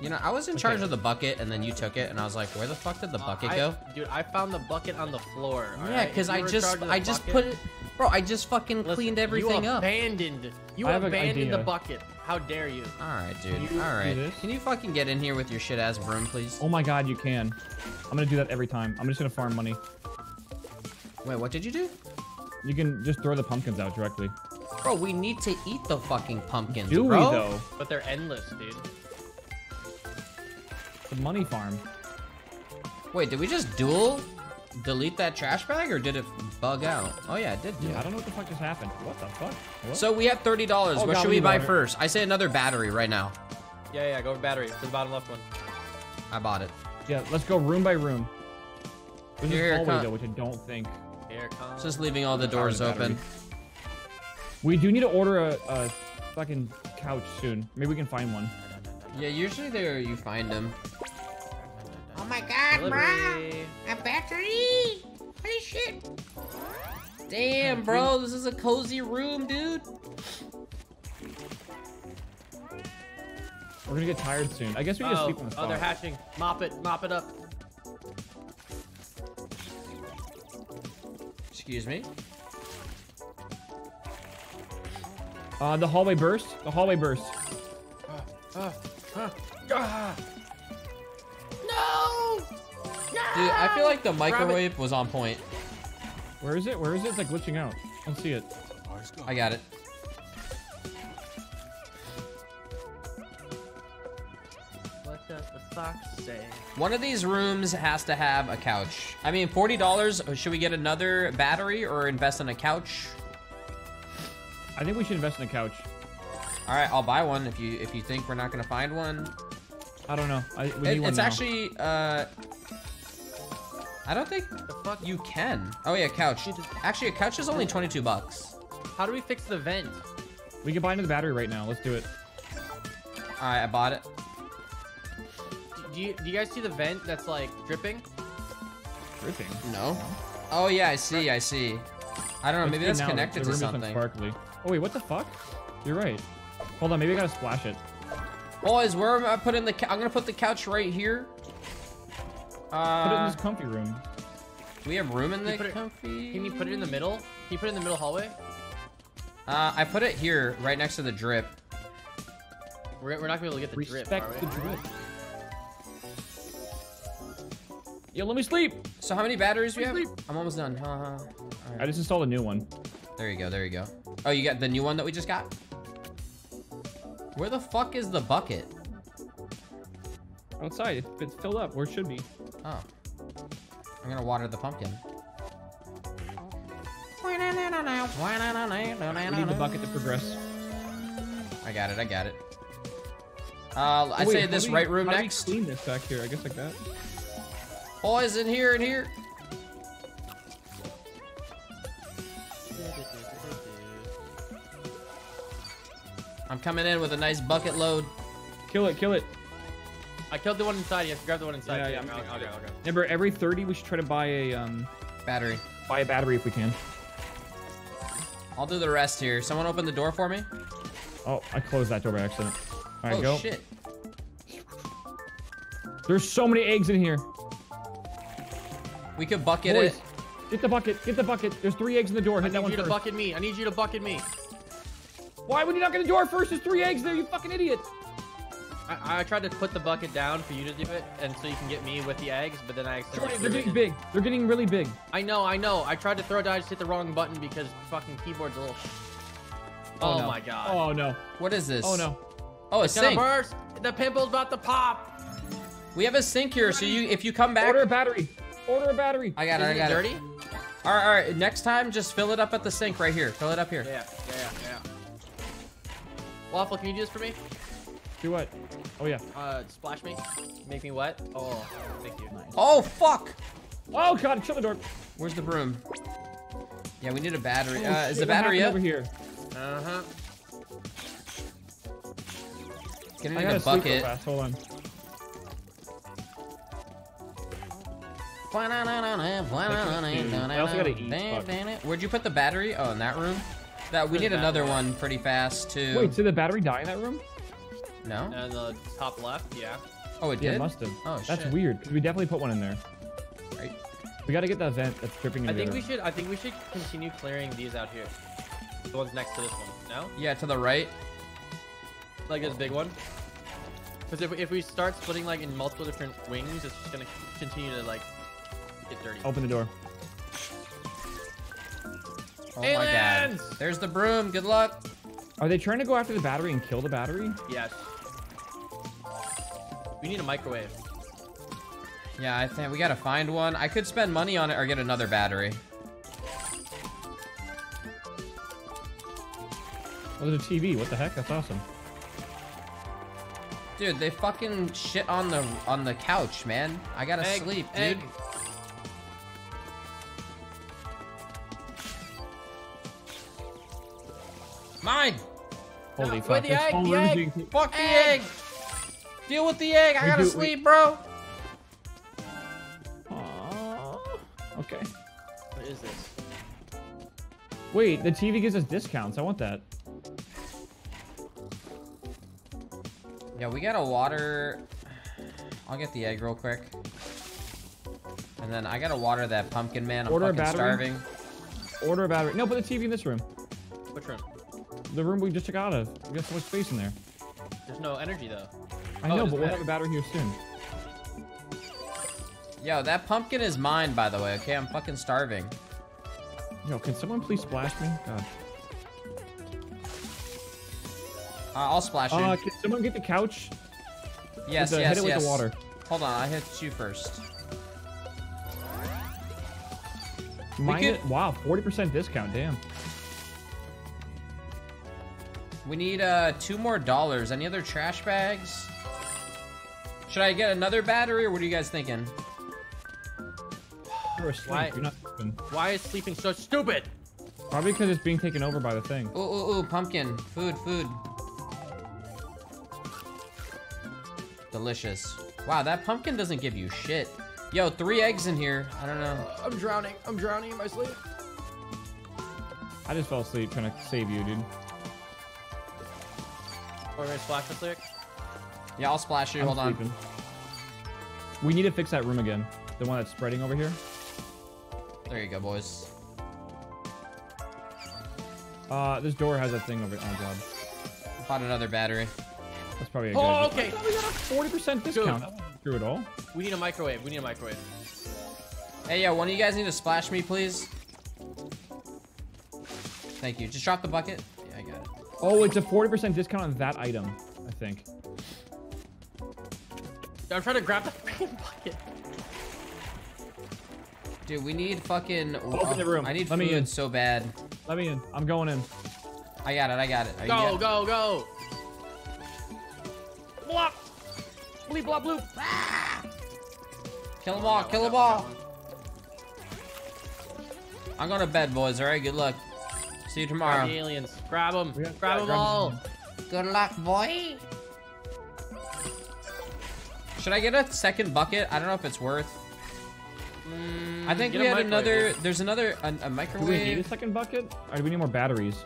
You know, I was in charge of the bucket, and then you took it, and I was like, "Where the fuck did the Uh, bucket I- go?" Dude, I found the bucket on the floor. all Yeah, because If I you were in just, charge of I just bucket- put it, bro. I just fucking Listen, cleaned everything you up. abandoned. You I abandoned the bucket. How dare you? All right, dude. you All do Can you fucking get in here with your shit ass broom, please? Oh my god, you can. I'm gonna do that every time. I'm just gonna farm money. Wait, what did you do? You can just throw the pumpkins out directly. Bro, we need to eat the fucking pumpkins, Do bro. we though? But they're endless, dude. The money farm. Wait, did we just dual delete that trash bag, or did it bug out? Oh yeah, it did do Yeah, I don't know what the fuck just happened. What the fuck? What? So we have thirty dollars. Oh, what God, should we we buy water. first? I say another battery right now. Yeah, yeah, go for battery. To the bottom left one. I bought it. yeah, let's go room by room. There's Here, this hallway though, which I don't think. Here comes. Just leaving all the doors Power battery. open. We do need to order a, a fucking couch soon. Maybe we can find one. Yeah, usually there you find them. Oh my god, bro! A battery! Holy shit! Damn, bro, this is a cozy room, dude. We're gonna get tired soon. I guess we can just Oh, sleep on the spot. oh, they're hatching. Mop it, mop it up. Excuse me. Uh, the hallway burst. The hallway burst. No! Dude, I feel like the microwave was on point. Where is it? Where is it? It's like glitching out. I don't see it. I got it. What does the fox say? One of these rooms has to have a couch. I mean, $40, uh, should we get another battery or invest in a couch? I think we should invest in a couch. All right, I'll buy one if you if you think we're not gonna find one. I don't know. I, we It- one it's now. actually uh I don't think The fuck? you can. Oh yeah, couch. Actually, a couch is only 22 bucks. How do we fix the vent? We can buy another battery right now. Let's do it. All right, I bought it. Do you, do you guys see the vent that's like dripping? Dripping. No. Oh yeah, I see. I see. I don't know. Let's Maybe see that's now. connected The to something. Sparkly. Oh wait, what the fuck? You're right. Hold on, maybe I gotta splash it. Boys, where am I putting the? cou- I'm gonna put the couch right here. Put it in Uh, this comfy room. do we have room in you the put it- comfy? Can you put it in the middle? Can you put it in the middle hallway? Uh, I put it here, right next to the drip. We're, we're not gonna be able to get the Respect drip, are the drip. Yo, let me sleep. So how many batteries do we have? Sleep. I'm almost done. Uh, all I just installed a new one. There you go. There you go. Oh, you got the new one that we just got. Where the fuck is the bucket? Outside. It's filled up where it should be. Oh. I'm gonna water the pumpkin. We need the bucket to progress. I got it. I got it. Uh, I Oh, wait, say this do we- right room how do we clean this back here. I guess like that. Boys, in here, in here. I'm coming in with a nice bucket load. Kill it. Kill it. I killed the one inside. You have to grab the one inside. Yeah, yeah, I'm Okay, okay, okay. Remember, every 30 we should try to buy a um Battery. buy a battery if we can. I'll do the rest here. Someone open the door for me. Oh, I closed that door by accident. All right, oh go. shit. There's so many eggs in here. We could bucket Boys, it. get the bucket. Get the bucket. There's three eggs in the door. I Hit that need one you to first. bucket me. I need you to bucket me. Why would you not get the door first? There's three eggs there. You fucking idiot. I, I tried to put the bucket down for you to do it, and so you can get me with the eggs, but then I accidentally. Jordan, they're getting big. They're getting really big. I know, I know. I tried to throw it, I just hit the wrong button because fucking keyboard's a little. Sh- oh, oh no. my god. Oh no. What is this? Oh no. Oh, a It's gonna sink. burst. The pimple's about to pop. We have a sink here, so you if you come back. Order a battery. Order a battery. I got it. I Isn't it dirty? All right, all right. Next time, just fill it up at the sink right here. Fill it up here. Yeah, yeah, yeah, yeah. Waffle, can you do this for me? Do what? Oh yeah. Uh, splash me. Make me wet. Oh, thank you. Oh fuck! Oh god, shut the door. Where's the broom? Yeah, we need a battery. Oh, uh, shit, is the what battery happened up? over here? Uh huh. Gonna I need gotta a sleep real bucket. fast. Hold on. I also gotta eat. Where'd you put the battery? Oh, in that room. That we There's need another one. one pretty fast too. Wait, did the battery die in that room? no. And the top left, yeah. Oh, it Yeah, did. it must have. Oh, That's shit. weird. 'cause we definitely put one in there. Right. We gotta get that vent that's dripping in I think we should. I think we should continue clearing these out here. The ones next to this one. No? Yeah, to the right. Like this big one. Because if, if we start splitting like in multiple different wings, it's just gonna continue to like get dirty. Open the door. Oh my Aliens! god. There's the broom. Good luck. Are they trying to go after the battery and kill the battery? Yes. We need a microwave. Yeah, I think we gotta find one. I could spend money on it or get another battery. Oh, there's a TV. What the heck? That's awesome. Dude, they fucking shit on the on the couch, man. I gotta Egg, sleep, dude. egg. Mine. Holy No, fuck! the egg, the egg. being- Fuck the egg. Deal with the egg. I We gotta do- we- sleep, bro. Aw. Okay. What is this? Wait, the TV gives us discounts. I want that. Yeah, we gotta water. I'll get the egg real quick. And then I gotta water that pumpkin man. I'm Order a fucking battery. starving. Order a battery. No, put the TV in this room. Which room? The room we just took out of. We got so much space in there. There's no energy though. I Oh, know, but we'll have a battery here soon. Yo, that pumpkin is mine, by the way. Okay, I'm fucking starving. Yo, can someone please splash me? God. Uh, I'll splash you. Uh, can someone get the couch? yes, the- yes, hit it yes. with the water. Hold on, I hit you first. Mine could- Wow, 40% discount. Damn. We need uh two more dollars. Any other trash bags? Should I get another battery, or what are you guys thinking? You're asleep. Why- You're not sleeping. Why is sleeping so stupid? Probably because it's being taken over by the thing. Ooh, ooh, ooh, pumpkin. Food, food. Delicious. Wow, that pumpkin doesn't give you shit. Yo, three eggs in here. I don't know. I'm drowning. I'm drowning in my sleep. I just fell asleep trying to save you, dude. Or gonna splash this Lirik? Yeah, I'll splash you. I'm Hold on. We need to fix that room again. The one that's spreading over here. There you go, boys. Uh, this door has a thing over. it. Oh god, Bought another battery. that's probably a good. Oh, okay. We got a 40% discount. That wasn't all. We need a microwave. We need a microwave. Hey, yo, one of you guys need to splash me, please? Thank you. Just drop the bucket. Oh, it's a 40% discount on that item. I think. I'm trying to grab the freaking bucket. Dude, we need fucking. Open the room. I need Let me food in. so bad. Let me in. I'm going in. I got it. I got it. Are you Go, got- go, go. Blop. Bleep, blop, bloop. Kill them all. Kill them all. I'm going to bed, boys. All right. Good luck. See you tomorrow. the aliens. Grab them. We Grab them all. Good luck, boy. Should I get a second bucket? I don't know if it's worth. Mm, I think we had another. There's another a, a Do we need a second bucket? Or do we need more batteries?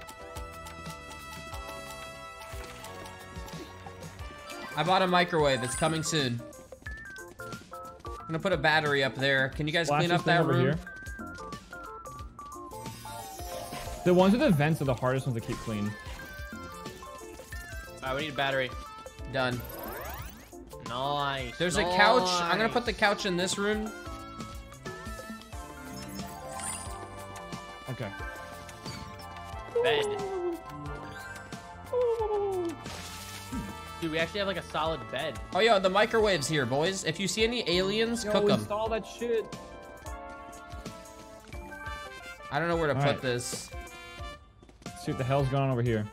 I bought a microwave. It's coming soon. I'm gonna put a battery up there. Can you guys Flash clean up that room? here. The ones with the vents are the hardest ones to keep clean. Alright, we need a battery. Done. Nice. There's a couch. I'm gonna put the couch in this room. Okay. bed. Dude, we actually have like a solid bed. Oh, yeah, the microwave's here, boys. If you see any aliens, Yo, cook them. install that shit. I don't know where to put Alright. this. See what the hell's going on over here.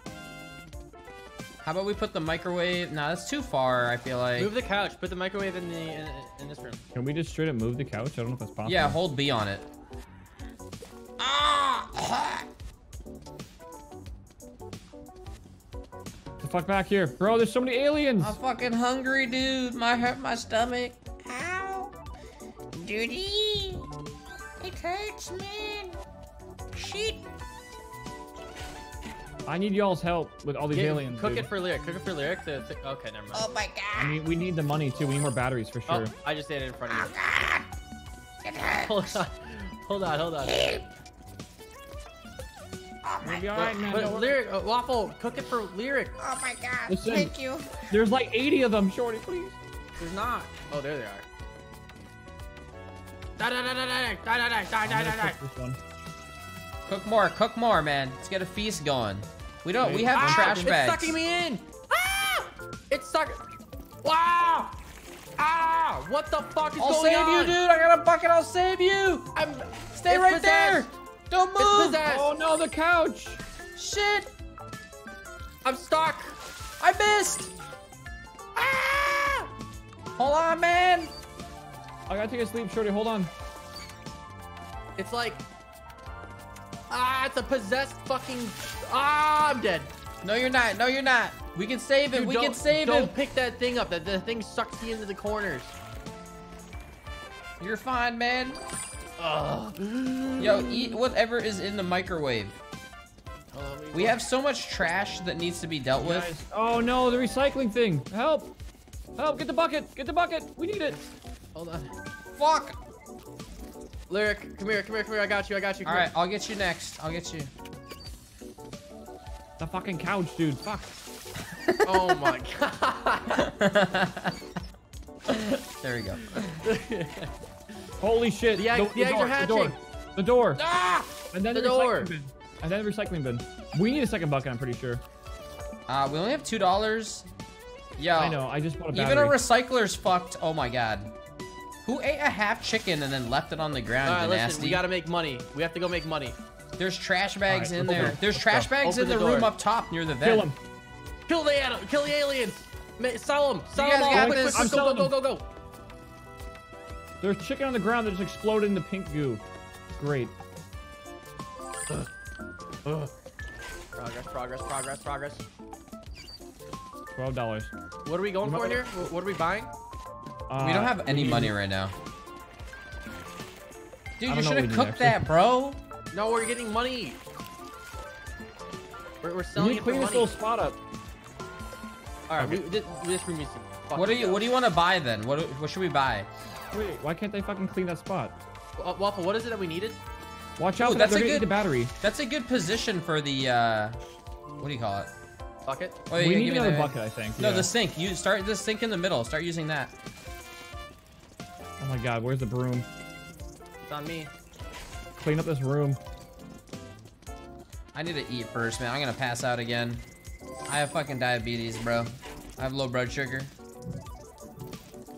How about we put the microwave? Nah, that's too far. I feel like. Move the couch. Put the microwave in the in, in this room. Can we just straight up move the couch? I don't know if that's possible. Yeah, hold B on it. Ah! the fuck back here, bro. There's so many aliens. I'm fucking hungry, dude. My hurt my stomach. Ow. Duty. It hurts, man. Shit. I need y'all's help with all these Get- aliens. cook dude. it for Lirik. Cook it for Lirik. The, the- okay, never mind. Oh my I god. mean, we need the money too. We need more batteries for Oh, sure. I just did it in front of you. Oh god. It hurts. Hold on. Hold on, hold on. Oh my, We'll be alright, man. but Don't worry. Lirik, uh, waffle, cook it for Lirik. oh my god. Listen. Thank you. There's like 80 of them, Shorty, please. There's not. Oh, there they are. Da da da da da da da da da I'm da gonna da da. cook this one. Cook more, cook more, man. Let's get a feast going. We don't. We have Ah, trash it's bags. sucking me in. Ah! It's sucking. Wow! Ah! What the fuck is I'll going save on? you, dude. I got a bucket. I'll save you. I'm. Stay it's right possessed. there. Don't It's move. possessed. Oh no, the couch. Shit. I'm stuck. I missed. Ah! Hold on, man. I gotta take a sleep, Shorty. Hold on. It's like. Ah! It's a possessed fucking. Ah! I'm dead. No, you're not. No, you're not. We can save him. Dude, we can save Don't him. pick that thing up. That the thing sucks you into the corners. You're fine, man. Ugh. Yo, eat whatever is in the microwave. Hold on, let me We go. have so much trash that needs to be dealt with. Guys, oh no, the recycling thing. Help! Help! Get the bucket! Get the bucket! We need it. Hold on. Fuck. Lirik, come here, come here, come here. I got you. I got you. All come I'll get you next. I'll get you. The fucking couch, dude. Fuck. Oh my god. There we go. Holy shit. The egg- the eggs door, are The door. The door. ah! And then the the, door. recycling bin. And then the recycling bin. We need a second bucket, I'm pretty sure. Uh, we only have two dollars. Yeah. I know, I just bought a battery. Even a recycler's fucked. Oh my god. Who ate a half chicken and then left it on the ground? All right, listen. nasty. We gotta make money. We have to go make money. There's trash bags All right, in let's there. There's Let's trash go. bags Open in the, the room up top near the vent. Kill him. Kill the an- kill the aliens. Ma- Sell them. Sell them all. got Quick, this. quick, I'm quick, go, go, go, go, go. There's chicken on the ground that just exploded into pink goo. Great. Progress, progress, progress, progress. Twelve dollars. What are we going You for here? What are we buying? Uh, we don't have any need- money right now. Dude, you should what have cooked that, bro. No, we're getting money. We're, we're We selling need to it for clean this money. little spot up. All right, we, this, this room needs to. What do you go. What do you want to buy then? What What should we buy? Wait, why can't they fucking clean that spot? Uh, Waffle, what is it that we needed? Watch out Ooh, that's that. a They're gonna eat good- the battery. That's a good position for the. uh What do you call it? Bucket. Oh, we need give me another the- bucket, I think. No, yeah. the sink. You start the sink in the middle. Start using that. Oh my god, where's the broom? It's on me. Clean up this room. I need to eat first, man. I'm gonna pass out again. I have fucking diabetes, bro. I have low blood sugar.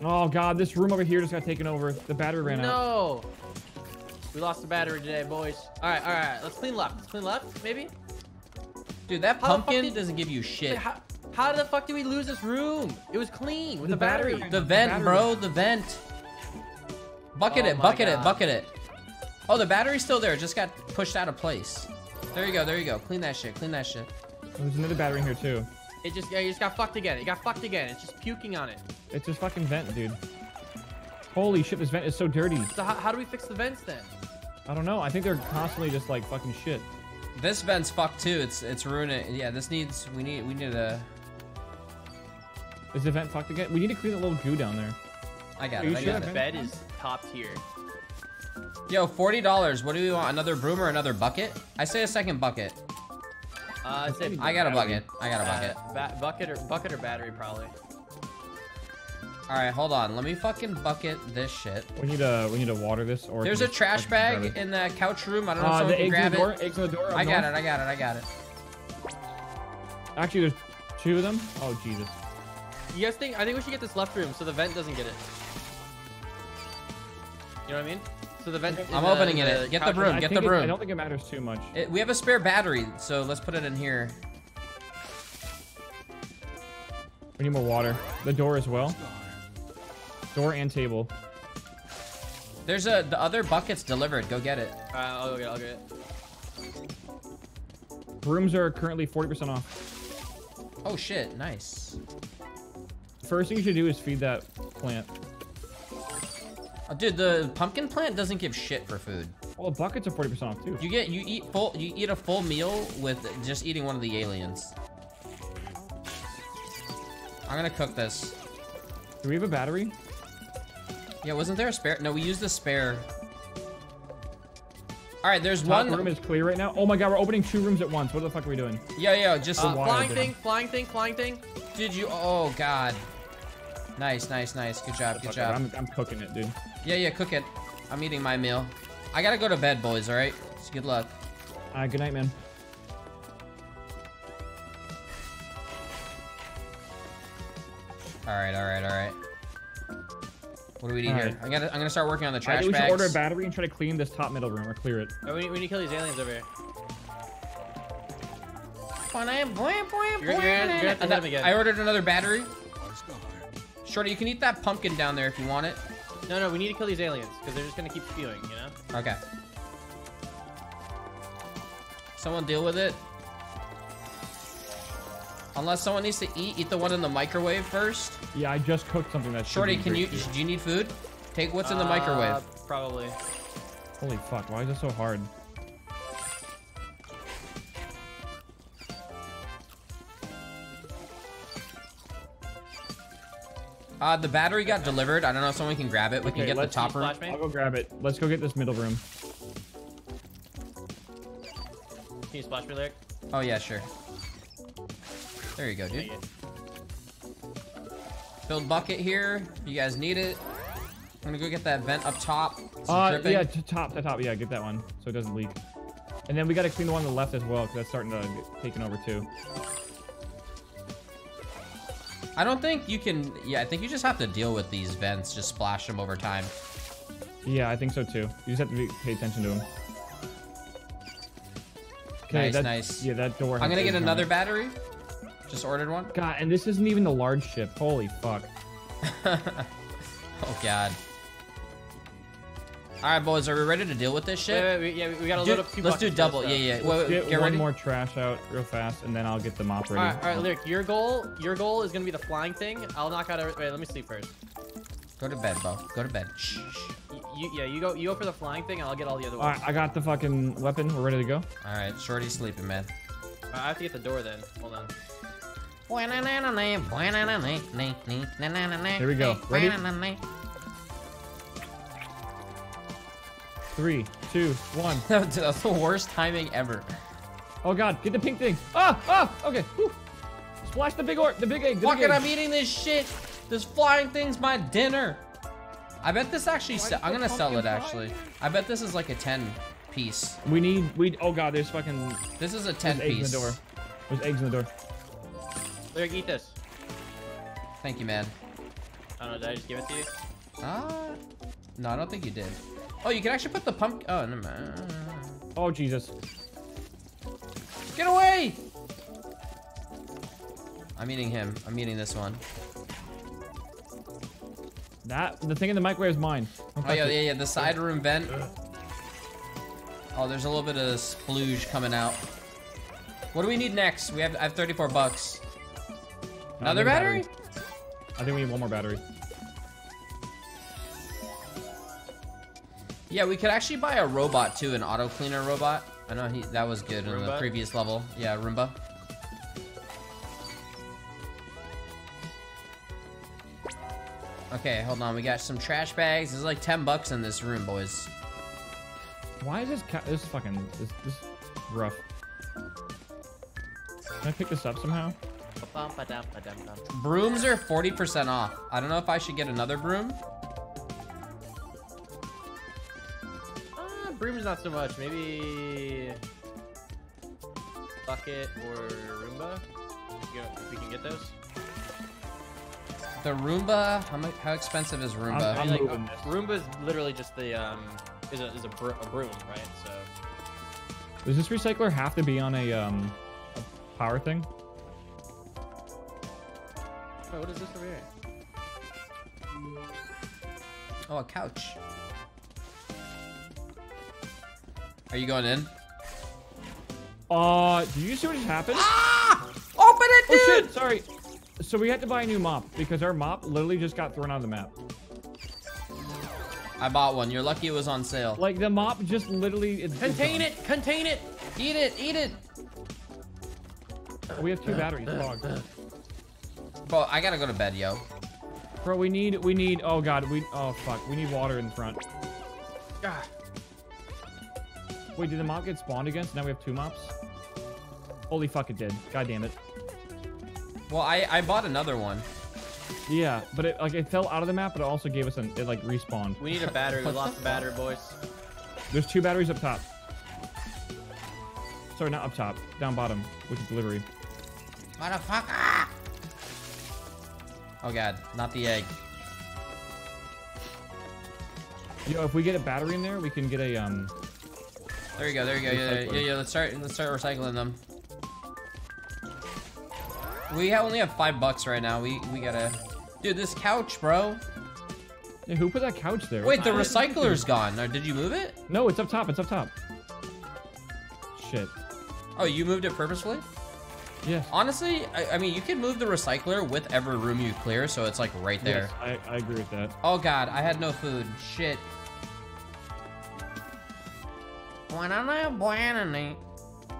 Oh god, this room over here just got taken over. The battery ran out. No. We lost the battery today, boys. All right, all right. Let's clean left. Let's clean left, maybe. Dude, that How pumpkin did- doesn't give you Wait, shit. how, how the fuck did we lose this room? It was clean with The the, battery. battery. The vent, battery. bro. The vent. Bucket Oh it. my Bucket it. Bucket it. Oh, the battery's still there. It just got pushed out of place. There you go. There you go. Clean that shit. Clean that shit. There's another battery in here too. It just, yeah, it just got fucked again. It got fucked again. It's just puking on it. It's just fucking vent, dude. Holy shit, this vent is so dirty. So how, how do we fix the vents then? I don't know. I think they're constantly just like fucking shit. This vent's fucked too. It's it's ruining. Yeah, this needs. We need. We need a. Is the vent fucked again? We need to clean that little goo down there. I got Are it. you I sure? got The it. bed is top tier. Yo, forty dollars. What do we want? Another broom or another bucket? I say a second bucket. Uh, I'd say I got a bucket. I got a bucket. uh, bucket or bucket or battery probably. All right, hold on. Let me fucking bucket this shit. We need to we need to water this or There's a trash bag in the couch room. I don't know if Uh, someone can eggs grab in the door. it. Eggs in the door. up I got north. it. I got it. I got it. Actually, there's two of them. Oh Jesus. You guys think? I think we should get this left room so the vent doesn't get it. You know what I mean? So the vent. I'm the- opening in it. the Get the broom. Get think the it- broom. I don't think it matters too much. It, we have a spare battery, so let's put it in here. We need more water. The door as well. Door and table. There's a the other bucket's delivered. Go get it. Uh, I'll go get it. I'll get it. Brooms are currently 40% off. Oh shit, nice. First thing you should do is feed that plant. Oh, dude, the pumpkin plant doesn't give shit for food. Well, the buckets are 40% off too. You get you eat full you eat a full meal with just eating one of the aliens. I'm gonna cook this. Do we have a battery? Yeah, wasn't there a spare? No, we used the spare. All right, there's Top one. room is clear right now. Oh my god, we're opening two rooms at once. What the fuck are we doing? Yeah, yeah, just Uh, flying thing, flying thing, flying thing. did you? Oh god. Nice, nice, nice. Good job, good job. I'm, I'm cooking it, dude. Yeah, yeah, cook it. I'm eating my meal. I gotta go to bed, boys. All right. So good luck. Uh, good night, man. All right, all right, all right. What do we need All here? right. I gotta, I'm gonna start working on the I trash think we should bags. order a battery and try to clean this top middle room or clear it. Oh, we, need, we need to kill these aliens over here. You're, you're, you're gonna have to hit them again. I ordered another battery. Shorty, you can eat that pumpkin down there if you want it. No, no, we need to kill these aliens because they're just gonna keep spewing. You know. Okay. Someone deal with it. Unless someone needs to eat, eat the one in the microwave first. Yeah, I just cooked something that's Shorty, can you? great Do you need food? Take what's in the Uh, microwave. Probably. Holy fuck! Why is it so hard? Uh, the battery got delivered. I don't know if someone can grab it. We can get the let's top room. I'll go grab it. Let's go get this middle room. Can you splash me, Lirik? Oh yeah, sure. There you go, dude. Thank you. Build bucket here. You guys need it. I'm gonna go get that vent up top. Some Uh, dripping. yeah, to top, to top. Yeah, get that one so it doesn't leak. And then we gotta clean the one on the left as well because that's starting to get taken over too. I don't think you can. Yeah, I think you just have to deal with these vents. Just splash them over time. Yeah, I think so too. You just have to be, pay attention to them. Nice, that- nice. Yeah, that door. I'm gonna get another battery. Just ordered one. God, and this isn't even the large ship. Holy fuck. Oh god. All right, boys, are we ready to deal with this shit? Wait, wait, wait, yeah, we gotta Dude, load up two let's do double. Yeah, yeah. Wait, Let's wait, get, get, one ready. more trash out real fast, and then I'll get the mop ready. All right, all right, Lirik, your goal, your goal is gonna be the flying thing. I'll knock out. Every, wait, let me sleep first. Go to bed, Bo. Go to bed. Shh. shh. You, yeah, you go, you go for the flying thing, and I'll get all the other All ones. right, I got the fucking weapon. We're ready to go. All right, Shorty's sleeping, man. I have to get the door then. Hold on. Here we go. Ready? Three, two, one. That's the worst timing ever. Oh god, get the pink thing. Ah, ah. Okay. Whew. Splash the big or the big egg. The Fuck big it, egg. I'm eating this shit. This flying thing's my dinner. I bet this actually. Se- I'm gonna sell it actually. I bet this is like a 10 piece. We need. We. Oh god, there's fucking. This is a 10 There's eggs in the door. There's eggs in the door. Lirik, eat this. Thank you, man. I don't know. Did I just give it to you? Ah, no, I don't think you did. Oh, you can actually put the pump. Oh, never mind. Oh Jesus. Get away! I'm eating him. I'm eating this one. That the thing in the microwave is mine. Don't Oh yeah, it. yeah, yeah. The side room vent. Oh, there's a little bit of splooge coming out. What do we need next? We have I have 34 bucks. Another battery? I think we need one more battery. Yeah, we could actually buy a robot too, an auto cleaner robot. I know he that was good in the previous level. Yeah, Roomba. Okay, hold on. We got some trash bags. There's like 10 bucks in this room, boys. Why is this? Ca- this is fucking. This, this is rough. Can I pick this up somehow? Brooms are 40% off. I don't know if I should get another broom. Broom's not so much. Maybe bucket or Roomba. If we can get those. The Roomba, how much? How expensive is Roomba? I'm- I mean, like, moving uh, this. Roomba's literally just the um is a is a, bro- a broom, right? So Does this recycler have to be on a um a power thing? Wait, what is this over here? oh, a couch. Are you going in? Uh, did you see what just happened? Ah! Open it, dude! Oh shit! Sorry. So we had to buy a new mop because our mop literally just got thrown on the map. I bought one. You're lucky it was on sale. Like the mop just literally. It's, Contain it! Contain it! Eat it, eat it. We have two batteries. Clogged. Bro, I gotta go to bed, yo. Bro, we need. We need. Oh god. We. Oh fuck. We need water in front. Ah, Wait, did the mop get spawned again? So now we have two mops. Holy fuck! It did. God damn it. Well, I, I bought another one. Yeah, but it like it fell out of the map, but it also gave us an. It like respawned. we need a battery. We lost the battery, boys. There's two batteries up top. Sorry, not up top. Down bottom, which is delivery. Motherfucker! Oh god, not the egg. Yo, if we get a battery in there, we can get a um. There you go, there you go. Yeah, yeah, yeah, yeah. Let's start let's start recycling them. We only have five bucks right now. We we gotta Dude, this couch, bro. Hey, who put that couch there? Wait, the What's- recycler's gone. Or did you move it? No, it's up top. It's up top. Shit. Oh, you moved it purposefully? Yes. Honestly, I, I mean, you can move the recycler with every room you clear, so it's like right there. Yes, I, I agree with that. Oh god, I had no food. Shit. Don't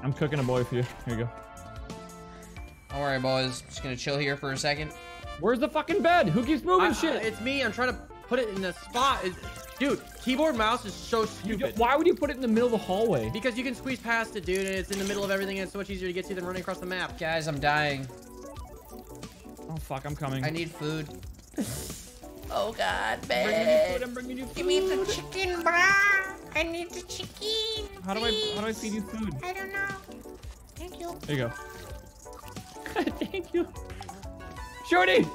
I'm cooking a boy for you. Here you go. worry, boys. Just gonna chill here for a second. Where's the fucking bed? Who keeps moving I- I- shit? it's me. I'm trying to put it in the spot. It- dude, keyboard mouse is so stupid. why would you put it in the middle of the hallway? Because you can squeeze past it, dude, and it's in the middle of everything, and it's so much easier to get to than running across the map. Guys, I'm dying. Oh fuck, I'm coming. I need food. Oh God, bringing you food. I'm bringing you food. Give me the chicken, brah. I need the chicken. How do I how do I feed you food? I don't know. Thank you. There you go. Thank you. Shorty!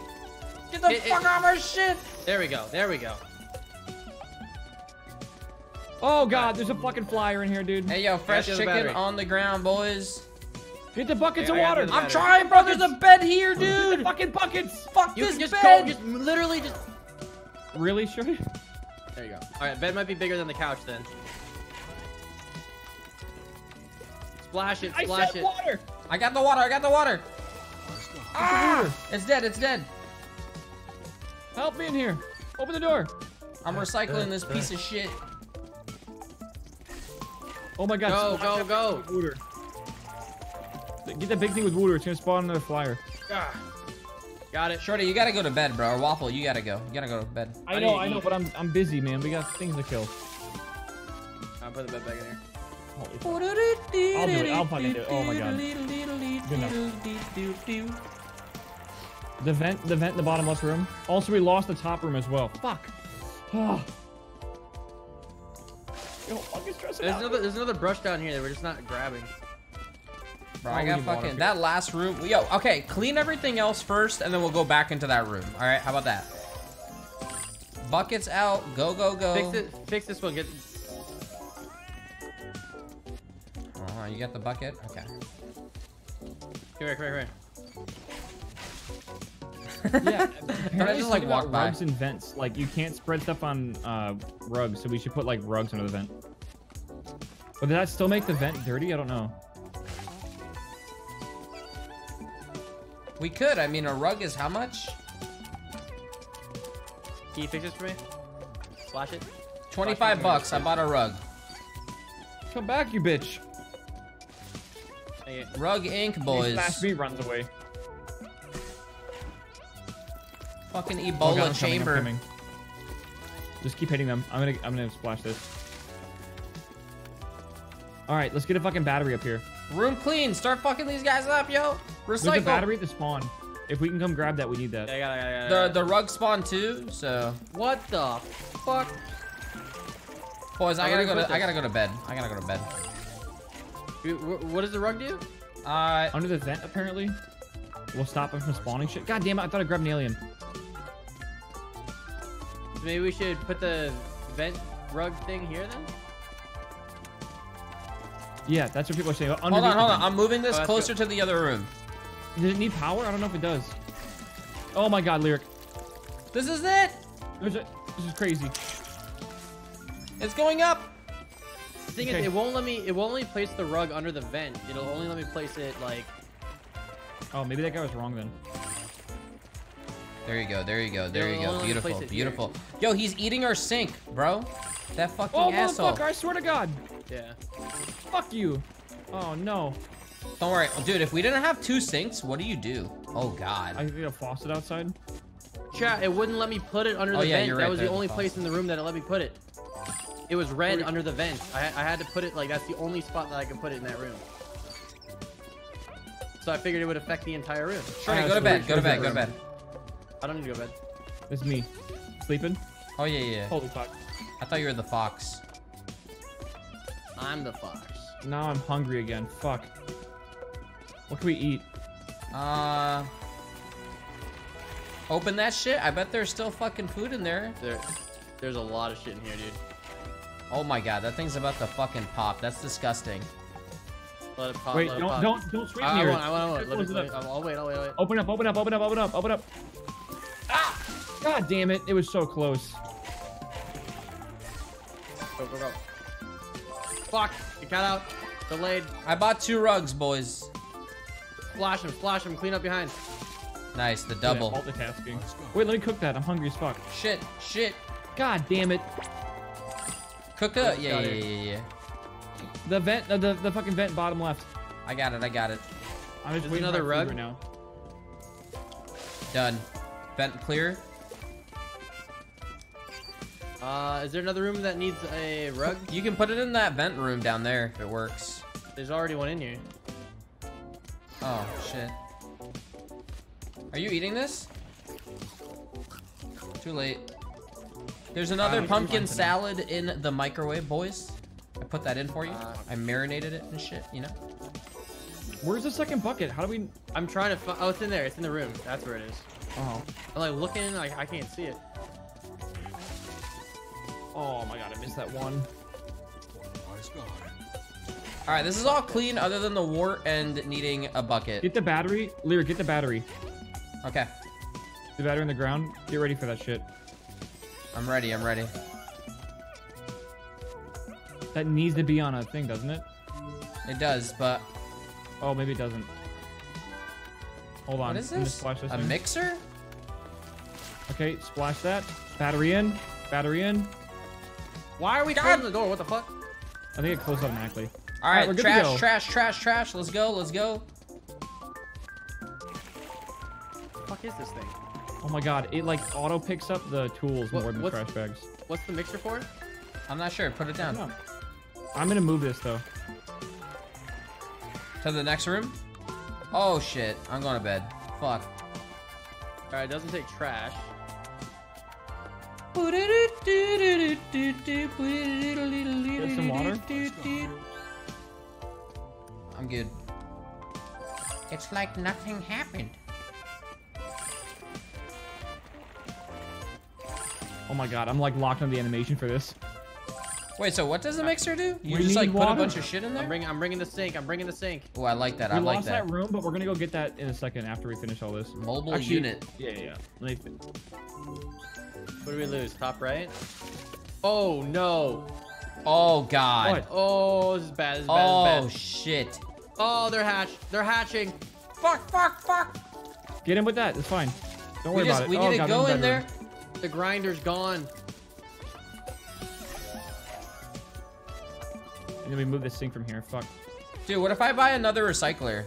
Get the It- it- fuck out of my shit! There we go. There we go. Oh god, there's a fucking flyer in here, dude. Hey, yo, fresh chicken battery. on the ground, boys. Get the buckets Hey, of water. I'm trying, bro. There's a bed here, Get the dude. fucking buckets. Fuck You this can just bed. go, just literally just. Really, Shorty? There you go. All right, bed might be bigger than the couch then. Splash it, I splash said it. water. I got the water. I got the water. Ah! It's dead. It's dead. Help me in here. Open the door. I'm recycling this piece of shit. Oh my god. Go, splash go, go. water. Get that big thing with water. It's gonna spawn another flyer. Got it. Shorty, you gotta go to bed, bro. Or Waffle, you gotta go. You gotta go to bed. I I know, I know, eat. but I'm I'm busy, man. We got things to kill. I'll put the bed back in here. I'll do it. I'll fucking do it. Oh my god. Good The vent, the vent in the bottom left room. Also, we lost the top room as well. Fuck. Oh. Yo, fucking stressing There's out. another, there's another brush down here that we're just not grabbing. Bro, I got fucking that last room. Yo, okay, clean everything else first, and then we'll go back into that room. All right, how about that? Buckets out. Go, go, go. Fix it. Fix this one. Get. Oh, you got the bucket. Okay. Come here, come here, come here. Yeah, just, like, walk by. rugs and vents. Like you can't spread stuff on uh, rugs, so we should put like rugs under the vent. But did that still make the vent dirty? I don't know. We could. I mean, a rug is how much? Can you fix this for me? Splash it. Twenty-five bucks. I bought a rug. Come back, you bitch. Dang. Rug ink, Boys. Smash me runs away. Fucking Oh, Ebola God, I'm coming, I'm chamber. coming. Just keep hitting them. I'm gonna I'm gonna splash this. All right, let's get a fucking battery up here. Room clean. Start fucking these guys up, yo. There's a battery at the spawn. If we can come grab that, we need that. Yeah, I got it, I got it, I The got the rug spawn too. So, What the fuck? boys, I Where gotta go put to I gotta go to bed. I gotta go to bed. What does the rug do? Uh, Under the vent, apparently. We'll stop him from spawning shit. God damn it! I thought I grabbed an alien. Maybe we should put the vent rug thing here then? Yeah, that's what people are saying. hold on, hold on. vent. I'm moving this Oh, closer good. to the other room. Does it need power? I don't know if it does. Oh my god, Lirik. This is it. There's a, this is crazy. It's going up. The thing Okay. is, it won't let me. It won't let me place the rug under the vent. It'll only let me place it like. Oh, maybe that guy was wrong then. There you go. There you go. There Yeah, you go. let me Beautiful. here. Beautiful. Yo, he's eating our sink, bro. That fucking Oh asshole. motherfucker! I swear to God. Yeah. Fuck you. Oh no. Don't worry, dude. If we didn't have two sinks, what do you do? Oh God. I need a faucet outside. Chat. It wouldn't let me put it under Oh, the yeah, vent. you're that was the only faucet. place in the room that it let me put it. It was red under the vent. I, I had to put it like that's the only spot that I can put it in that room. So I figured it would affect the entire room. Shorty, Ah, go to so bed. Go to bed. Go to bed. I don't need to go to bed. It's me. Sleeping. Oh yeah, yeah. yeah. Holy fuck. I thought you were the fox. I'm the fox. Now I'm hungry again. Fuck. What can we eat? Uh. Open that shit. I bet there's still fucking food in there. There, there's a lot of shit in here, dude. Oh my god, that thing's about to fucking pop. That's disgusting. Let it pop. Wait, let it don't pop. don't don't swing I, I want, it. I want, I want. Let me, it let me, up. I'll, I'll wait, I'll wait, I'll wait. Open up, open up, open up, open up, open up. Ah! God damn it! It was so close. Go, go, go. Fuck! Get cat out. Delayed. I bought two rugs, boys. Splash him, splash him, clean up behind. Nice, the Yeah, double. multitasking. Wait, let me cook that. I'm hungry as fuck. Shit, shit. God damn it. Cook the. Yeah, yeah, it. yeah, yeah, yeah. The vent, uh, the the fucking vent bottom left. I got it, I got it. I'm just There's waiting another for my rug? right now. Done. Vent clear. Uh, is there another room that needs a rug? You can put it in that vent room down there if it works. There's already one in here. Oh, shit. Are you eating this? Too late. There's another need to pumpkin salad in the microwave, boys. I put that in for you. Uh, I marinated it and shit, you know? Where's the second bucket? How do we? I'm trying to find. Oh, it's in there. It's in the room. That's where it is. Oh. I'm like looking, like I can't see it. Oh my god, I missed that one. I sky. Alright, this is all clean other than the wart and needing a bucket. Get the battery, Lear. Get the battery. Okay. The battery in the ground. Get ready for that shit. I'm ready, I'm ready. That needs to be on a thing, doesn't it? It does, but Oh, maybe it doesn't. Hold on. what is this? Splash this A thing. mixer? Okay, splash that. Battery in. Battery in. Why are we God. closing the door? What the fuck? I think it closed automatically. Alright, we're good to trash, go. trash, trash, trash. Let's go, let's go. The fuck is this thing? Oh my god, it like auto picks up the tools What- more than the trash bags. What's the mixture for? I'm not sure. Put it down. I'm gonna move this though. To the next room? Oh shit. I'm going to bed. Fuck. Alright, it doesn't take trash. Get some water. I'm good. It's like nothing happened. Oh my god, I'm like locked on the animation for this. Wait, so what does the mixer do? You We just need like put a bunch of shit in I'm there? bringing. I'm bringing the sink. I'm bringing the sink. Oh, I like that. we I like lost that. that. room, but we're gonna go get that in a second after we finish all this. Mobile Actually- unit. Yeah, yeah. yeah. Let me What do we lose? Top right. Oh no. Oh god. What? Oh, this is bad. This is bad. Oh this is oh, shit. Oh, they're hatched. They're hatching. Fuck, fuck, fuck. Get in with that. It's fine. Don't We worry just about it. we Oh, need to God, go in there. The grinder's gone. And then we move this thing from here. Fuck. Dude, what if I buy another recycler?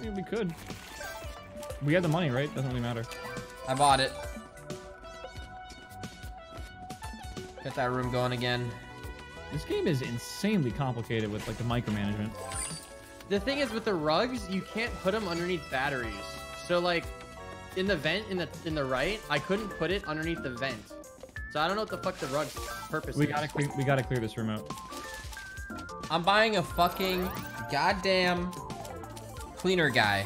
Mean, we could. We have the money, right? Doesn't really matter. I bought it. Get that room going again. This game is insanely complicated with like the micromanagement. The thing is with the rugs, you can't put them underneath batteries. So like, in the vent in the in the right, I couldn't put it underneath the vent. So I don't know what the fuck the rug's purpose We is. gotta clear, we gotta clear this room out. I'm buying a fucking goddamn cleaner guy.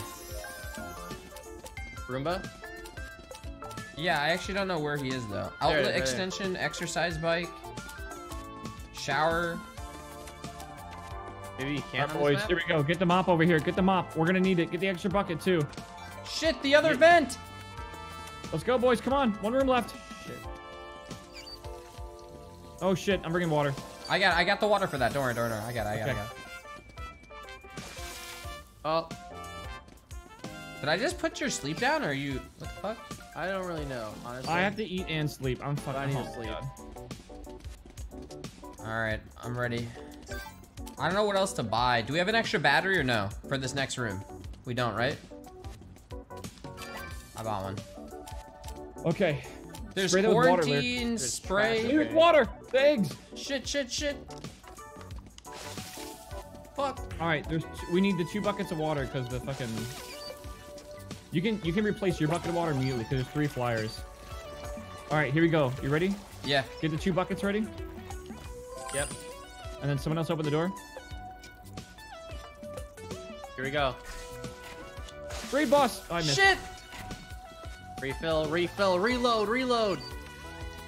Roomba. Yeah, I actually don't know where he is though. Outlet there. extension, exercise bike, shower. Maybe you can't. right, boys, here we go. Get the mop over here. Get the mop. We're gonna need it. Get the extra bucket too. Shit, the other vent. Let's go, boys. Come on. One room left. Shit. Oh shit, I'm bringing water. I got I got the water for that. Don't worry, don't worry. I got it, I got it, I Okay. got it. Oh, Did I just put your sleep down or are you what the fuck? I don't really know, honestly. I have to eat and sleep. I'm fucking I need to sleep. God. Alright, I'm ready. I don't know what else to buy. Do we have an extra battery or no? For this next room? We don't, right? I bought one. Okay. There's Spray that with water, Lirik. quarantine There's spray. trash Lirik water. The eggs. Shit, shit, shit. Fuck. All right. There's. Two, we need the two buckets of water because the fucking. You can you can replace your bucket of water immediately because there's three flyers. All right. Here we go. You ready? Yeah. Get the two buckets ready, Yep. and then someone else open the door. Here we go. Free boss. Oh, I missed. Shit! Refill, refill, reload, reload.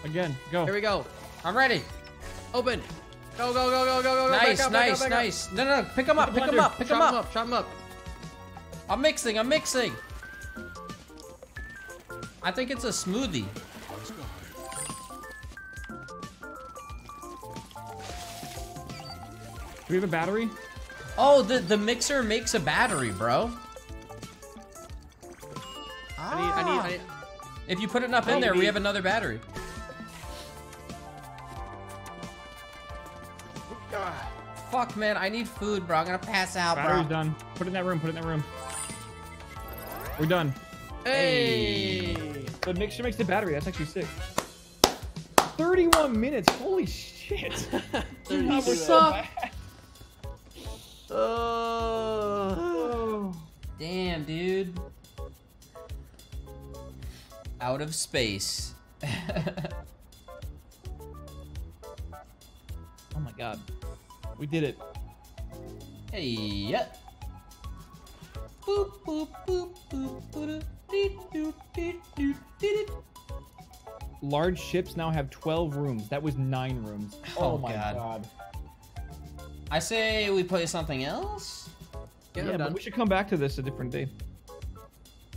Again. Go. Here we go. I'm ready. Open. Go, go, go, go, go, go, go. Nice, back up, back nice, up, back up. nice. No, no, no. Pick him up, pick him up, pick him Chop up. Chop him up. I'm mixing, I'm mixing. I think it's a smoothie. Do we have a battery? Oh, the the mixer makes a battery, bro. I need, I need, I need. Ah. If you put it enough in there, we have another battery. Fuck, man, I need food, bro. I'm gonna pass out, Battery's bro. done. Put it in that room. Put it in that room. We're done. Hey. The mixer makes the battery. That's actually sick. 31 minutes. Holy shit. Thirty We're two. so bad. Oh. Damn, dude. Out of space. Oh my god. We did it. hey, yeah. Boop, boop, boop, boop, boop, dee, doo, dee, doo, dee, dee. Large ships now have 12 rooms. That was 9 rooms. Oh, oh my God. god. I say we play something else. Yeah, Yeah, but we should come back to this a different day.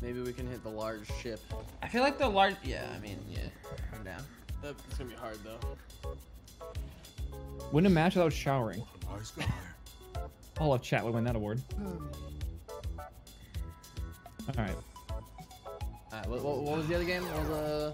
Maybe we can hit the large ship. I feel like the large. Yeah, I mean, yeah, I'm down. That's gonna be hard though. Win a match without showering. What a nice. I'll have chat would win that award. Alright. Alright, what, what, what was the other game? What was uh?